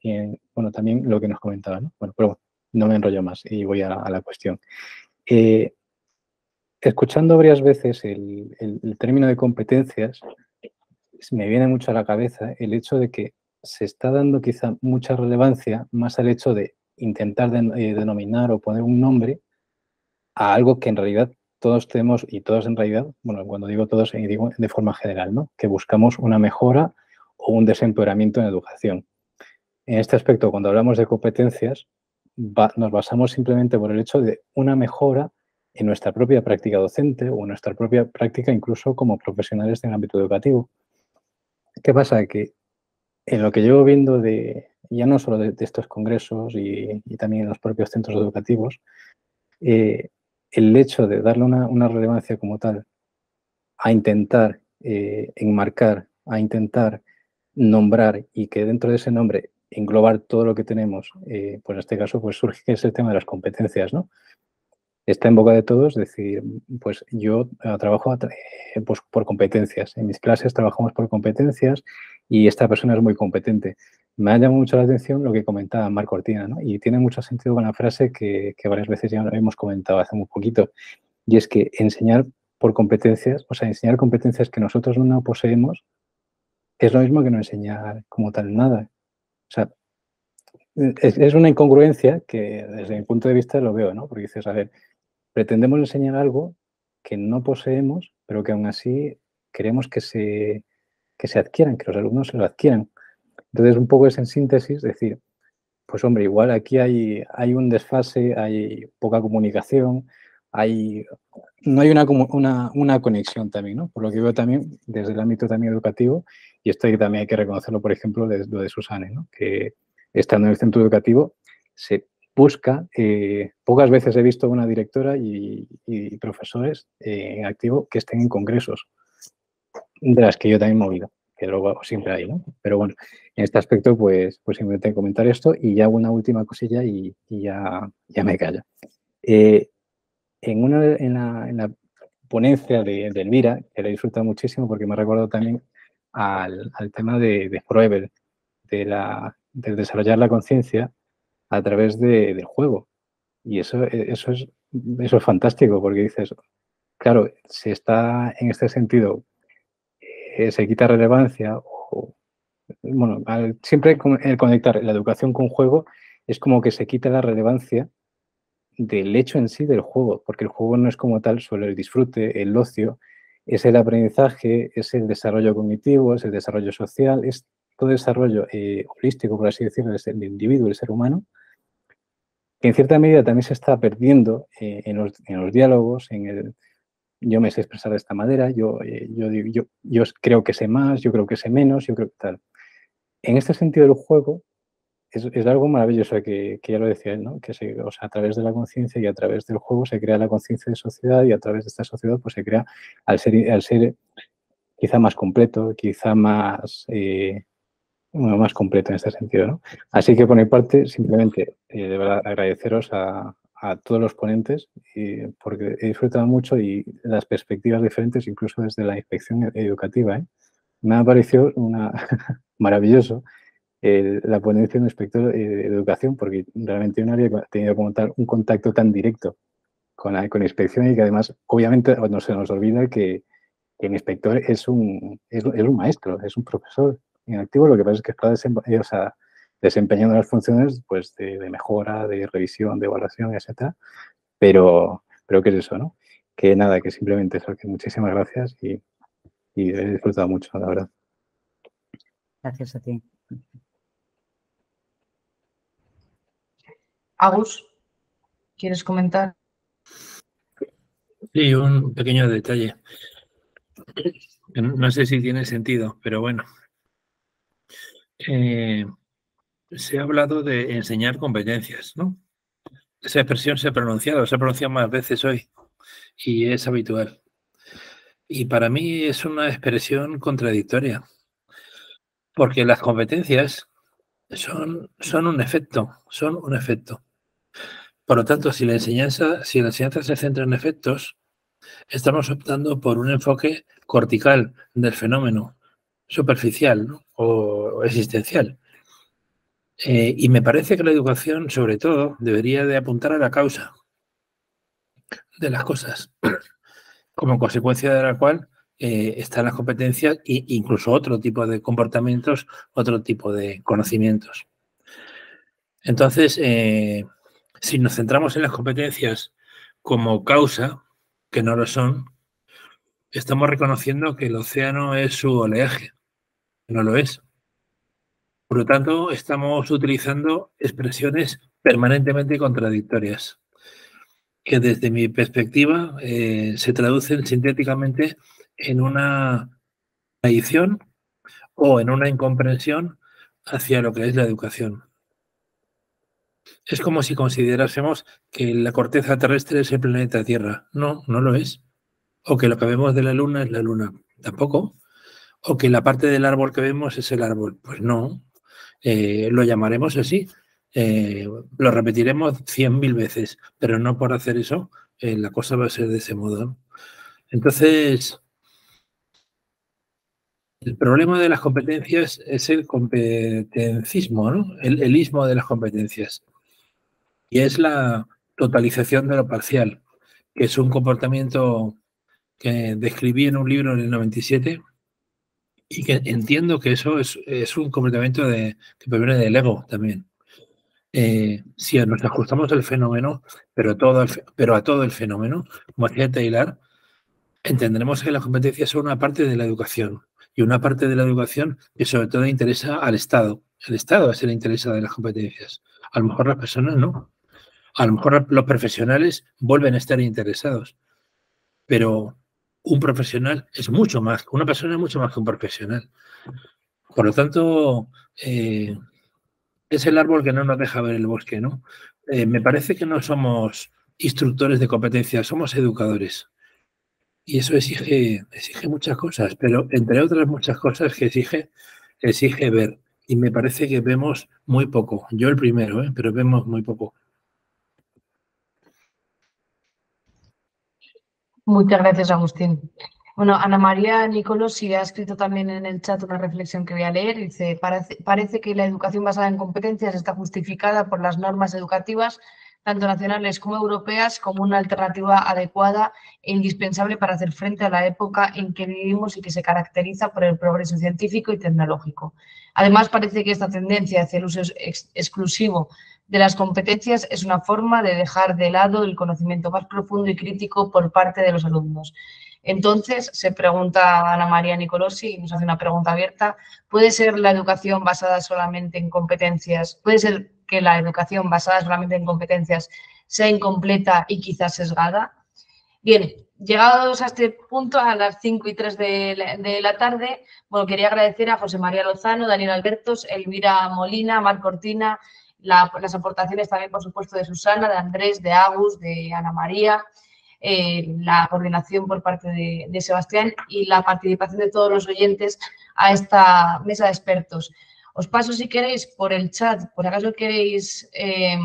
bueno, también lo que nos comentaba, ¿no? Bueno, pero no me enrollo más y voy a, la cuestión. Eh, escuchando varias veces el, término de competencias, me viene mucho a la cabeza el hecho de que se está dando quizá mucha relevancia más al hecho de intentar eh, denominar o poner un nombre a algo que en realidad todos tenemos, y todos en realidad, bueno, cuando digo todos, eh, digo de forma general, ¿no? Que buscamos una mejora o un desempeoramiento en educación. En este aspecto, cuando hablamos de competencias, nos basamos simplemente por el hecho de una mejora en nuestra propia práctica docente o en nuestra propia práctica incluso como profesionales en el ámbito educativo. ¿Qué pasa? Que en lo que llevo viendo de, ya no solo de, estos congresos y, también en los propios centros educativos, eh, el hecho de darle una, relevancia como tal a intentar eh, enmarcar, a intentar nombrar y que dentro de ese nombre englobar todo lo que tenemos, eh, pues en este caso pues surge que es el tema de las competencias, ¿no? Está en boca de todos decir, pues yo trabajo pues, por competencias. En mis clases trabajamos por competencias y esta persona es muy competente. Me ha llamado mucho la atención lo que comentaba Marco Cortina, ¿no? Y tiene mucho sentido con la frase que, varias veces ya hemos comentado hace muy poquito, y es que enseñar por competencias, o sea, enseñar competencias que nosotros no poseemos, es lo mismo que no enseñar como tal nada. O sea, es, una incongruencia que desde mi punto de vista lo veo, ¿no? Porque dices, a ver, pretendemos enseñar algo que no poseemos, pero que aún así queremos que se, que se adquieran, que los alumnos se lo adquieran. Entonces, un poco es en síntesis decir, pues hombre, igual aquí hay, hay un desfase, hay poca comunicación, hay, no hay una, una, conexión también, ¿no? Por lo que veo también desde el ámbito también educativo, y esto también hay que reconocerlo, por ejemplo, de lo de Susane, ¿no? Que estando en el centro educativo se busca, eh, pocas veces he visto una directora y, profesores eh, en activo que estén en congresos de las que yo también he movido, que siempre hay, ¿no? Pero bueno, en este aspecto, pues, pues simplemente comentar esto y ya una última cosilla y, ya, ya me callo. Eh, en, una, en, la, ponencia de, Elvira, que la he disfrutado muchísimo porque me ha recordado también al, tema de, de de, la, de desarrollar la conciencia a través del juego. Y eso, eso, es, eso es fantástico porque dices, claro, si está en este sentido eh, se quita relevancia o, bueno, siempre el conectar la educación con juego es como que se quita la relevancia del hecho en sí del juego, porque el juego no es como tal solo el disfrute, el ocio, es el aprendizaje, es el desarrollo cognitivo, es el desarrollo social, es todo desarrollo eh, holístico, por así decirlo, del individuo, del ser humano, que en cierta medida también se está perdiendo eh, en, los, en, los, diálogos, en el, yo me sé expresar de esta manera, yo, eh, yo, yo, creo que sé más, yo creo que sé menos, yo creo que tal. En este sentido del juego, es, es algo maravilloso que, ya lo decía él, ¿no? que a través de la conciencia y a través del juego se crea la conciencia de sociedad y a través de esta sociedad pues se crea, al ser, al ser quizá más completo, quizá más, eh, más completo en este sentido. ¿no? Así que por mi parte, simplemente eh, agradeceros a, a todos los ponentes porque he disfrutado mucho y las perspectivas diferentes, incluso desde la inspección educativa. ¿eh? Me ha parecido una, maravilloso la ponencia de un inspector de educación porque realmente un área ha tenido como tal un contacto tan directo con la, con inspección y que además obviamente no se nos olvida que, el inspector es un, es, un maestro, es un profesor en activo, lo que pasa es que está o sea, desempeñando las funciones pues, de, mejora, de revisión, de evaluación, etcétera. Pero, pero ¿qué es eso, no? Que nada, que simplemente eso, que muchísimas gracias y, he disfrutado mucho, la verdad. Gracias a ti. Agus, ¿quieres comentar? Sí, un pequeño detalle. No sé si tiene sentido, pero bueno. Eh, se ha hablado de enseñar competencias, ¿no? Esa expresión se ha pronunciado, se ha pronunciado más veces hoy y es habitual. Y para mí es una expresión contradictoria, Porque las competencias son, son un efecto, son un efecto. Por lo tanto, si la enseñanza, si la enseñanza se centra en efectos, estamos optando por un enfoque cortical del fenómeno, superficial o existencial. Eh, y me parece que la educación, sobre todo, debería de apuntar a la causa de las cosas, como consecuencia de la cual eh, están las competencias e incluso otro tipo de comportamientos, otro tipo de conocimientos. Entonces, eh, si nos centramos en las competencias como causa, que no lo son, estamos reconociendo que el océano es su oleaje, no lo es. Por lo tanto, estamos utilizando expresiones permanentemente contradictorias, que desde mi perspectiva eh, se traducen sintéticamente en una traición o en una incomprensión hacia lo que es la educación. Es como si considerásemos que la corteza terrestre es el planeta Tierra. No, no lo es. O que lo que vemos de la Luna es la Luna. Tampoco. O que la parte del árbol que vemos es el árbol. Pues no. Eh, lo llamaremos así. Eh, lo repetiremos cien mil veces, pero no por hacer eso, eh, la cosa va a ser de ese modo. Entonces, el problema de las competencias es el competencismo, el, el ismo de las competencias. Y es la totalización de lo parcial, que es un comportamiento que describí en un libro en el 97 y que entiendo que eso es, un comportamiento de, que proviene del ego también. Eh, si nos ajustamos al fenómeno, pero, todo pero a todo el fenómeno, como hacía Taylor, entenderemos que las competencias son una parte de la educación y una parte de la educación que sobre todo interesa al Estado. El Estado es el le interesa de las competencias. A lo mejor las personas no. A lo mejor los profesionales vuelven a estar interesados. Pero un profesional es mucho más, una persona es mucho más que un profesional. Por lo tanto, eh, es el árbol que no nos deja ver el bosque, ¿no? Eh, me parece que no somos instructores de competencia, somos educadores. Y eso exige, exige muchas cosas, pero entre otras muchas cosas que exige, exige ver. Y me parece que vemos muy poco. Yo el primero, ¿eh? pero vemos muy poco. Muchas gracias, Agustín. Bueno, Ana María Nicolosi ha escrito también en el chat una reflexión que voy a leer. Dice, parece, que la educación basada en competencias está justificada por las normas educativas, tanto nacionales como europeas, como una alternativa adecuada e indispensable para hacer frente a la época en que vivimos y que se caracteriza por el progreso científico y tecnológico. Además, parece que esta tendencia hacia el uso exclusivo de las competencias es una forma de dejar de lado el conocimiento más profundo y crítico por parte de los alumnos. Entonces, se pregunta Ana María Nicolosi y nos hace una pregunta abierta, ¿puede ser la educación basada solamente en competencias, puede ser que la educación basada solamente en competencias sea incompleta y quizás sesgada? Bien, llegados a este punto, a las 5 y 3 de la, tarde, bueno, quería agradecer a José María Lozano, Daniel Albertos, Elvira Molina, Mar Cortina, las aportaciones también, por supuesto, de Susana, de Andrés, de Agus, de Ana María, eh, la coordinación por parte de, Sebastián y la participación de todos los oyentes a esta mesa de expertos. Os paso, si queréis, por el chat, por acaso queréis eh,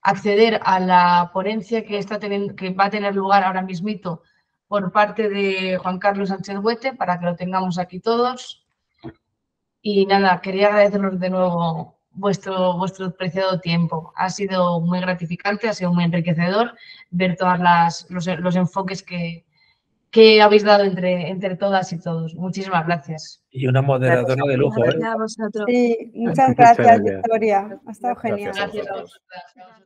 acceder a la ponencia que, está teniendo, que va a tener lugar ahora mismito por parte de Juan Carlos Sánchez Huete, para que lo tengamos aquí todos. Y nada, quería agradeceros de nuevo vuestro, vuestro preciado tiempo. Ha sido muy gratificante, ha sido muy enriquecedor ver todos los, los, enfoques que, que habéis dado entre, entre todas y todos. Muchísimas gracias. Y una moderadora de lujo. ¿eh? Sí, muchas gracias, Victoria. Ha estado genial. Gracias a vosotros.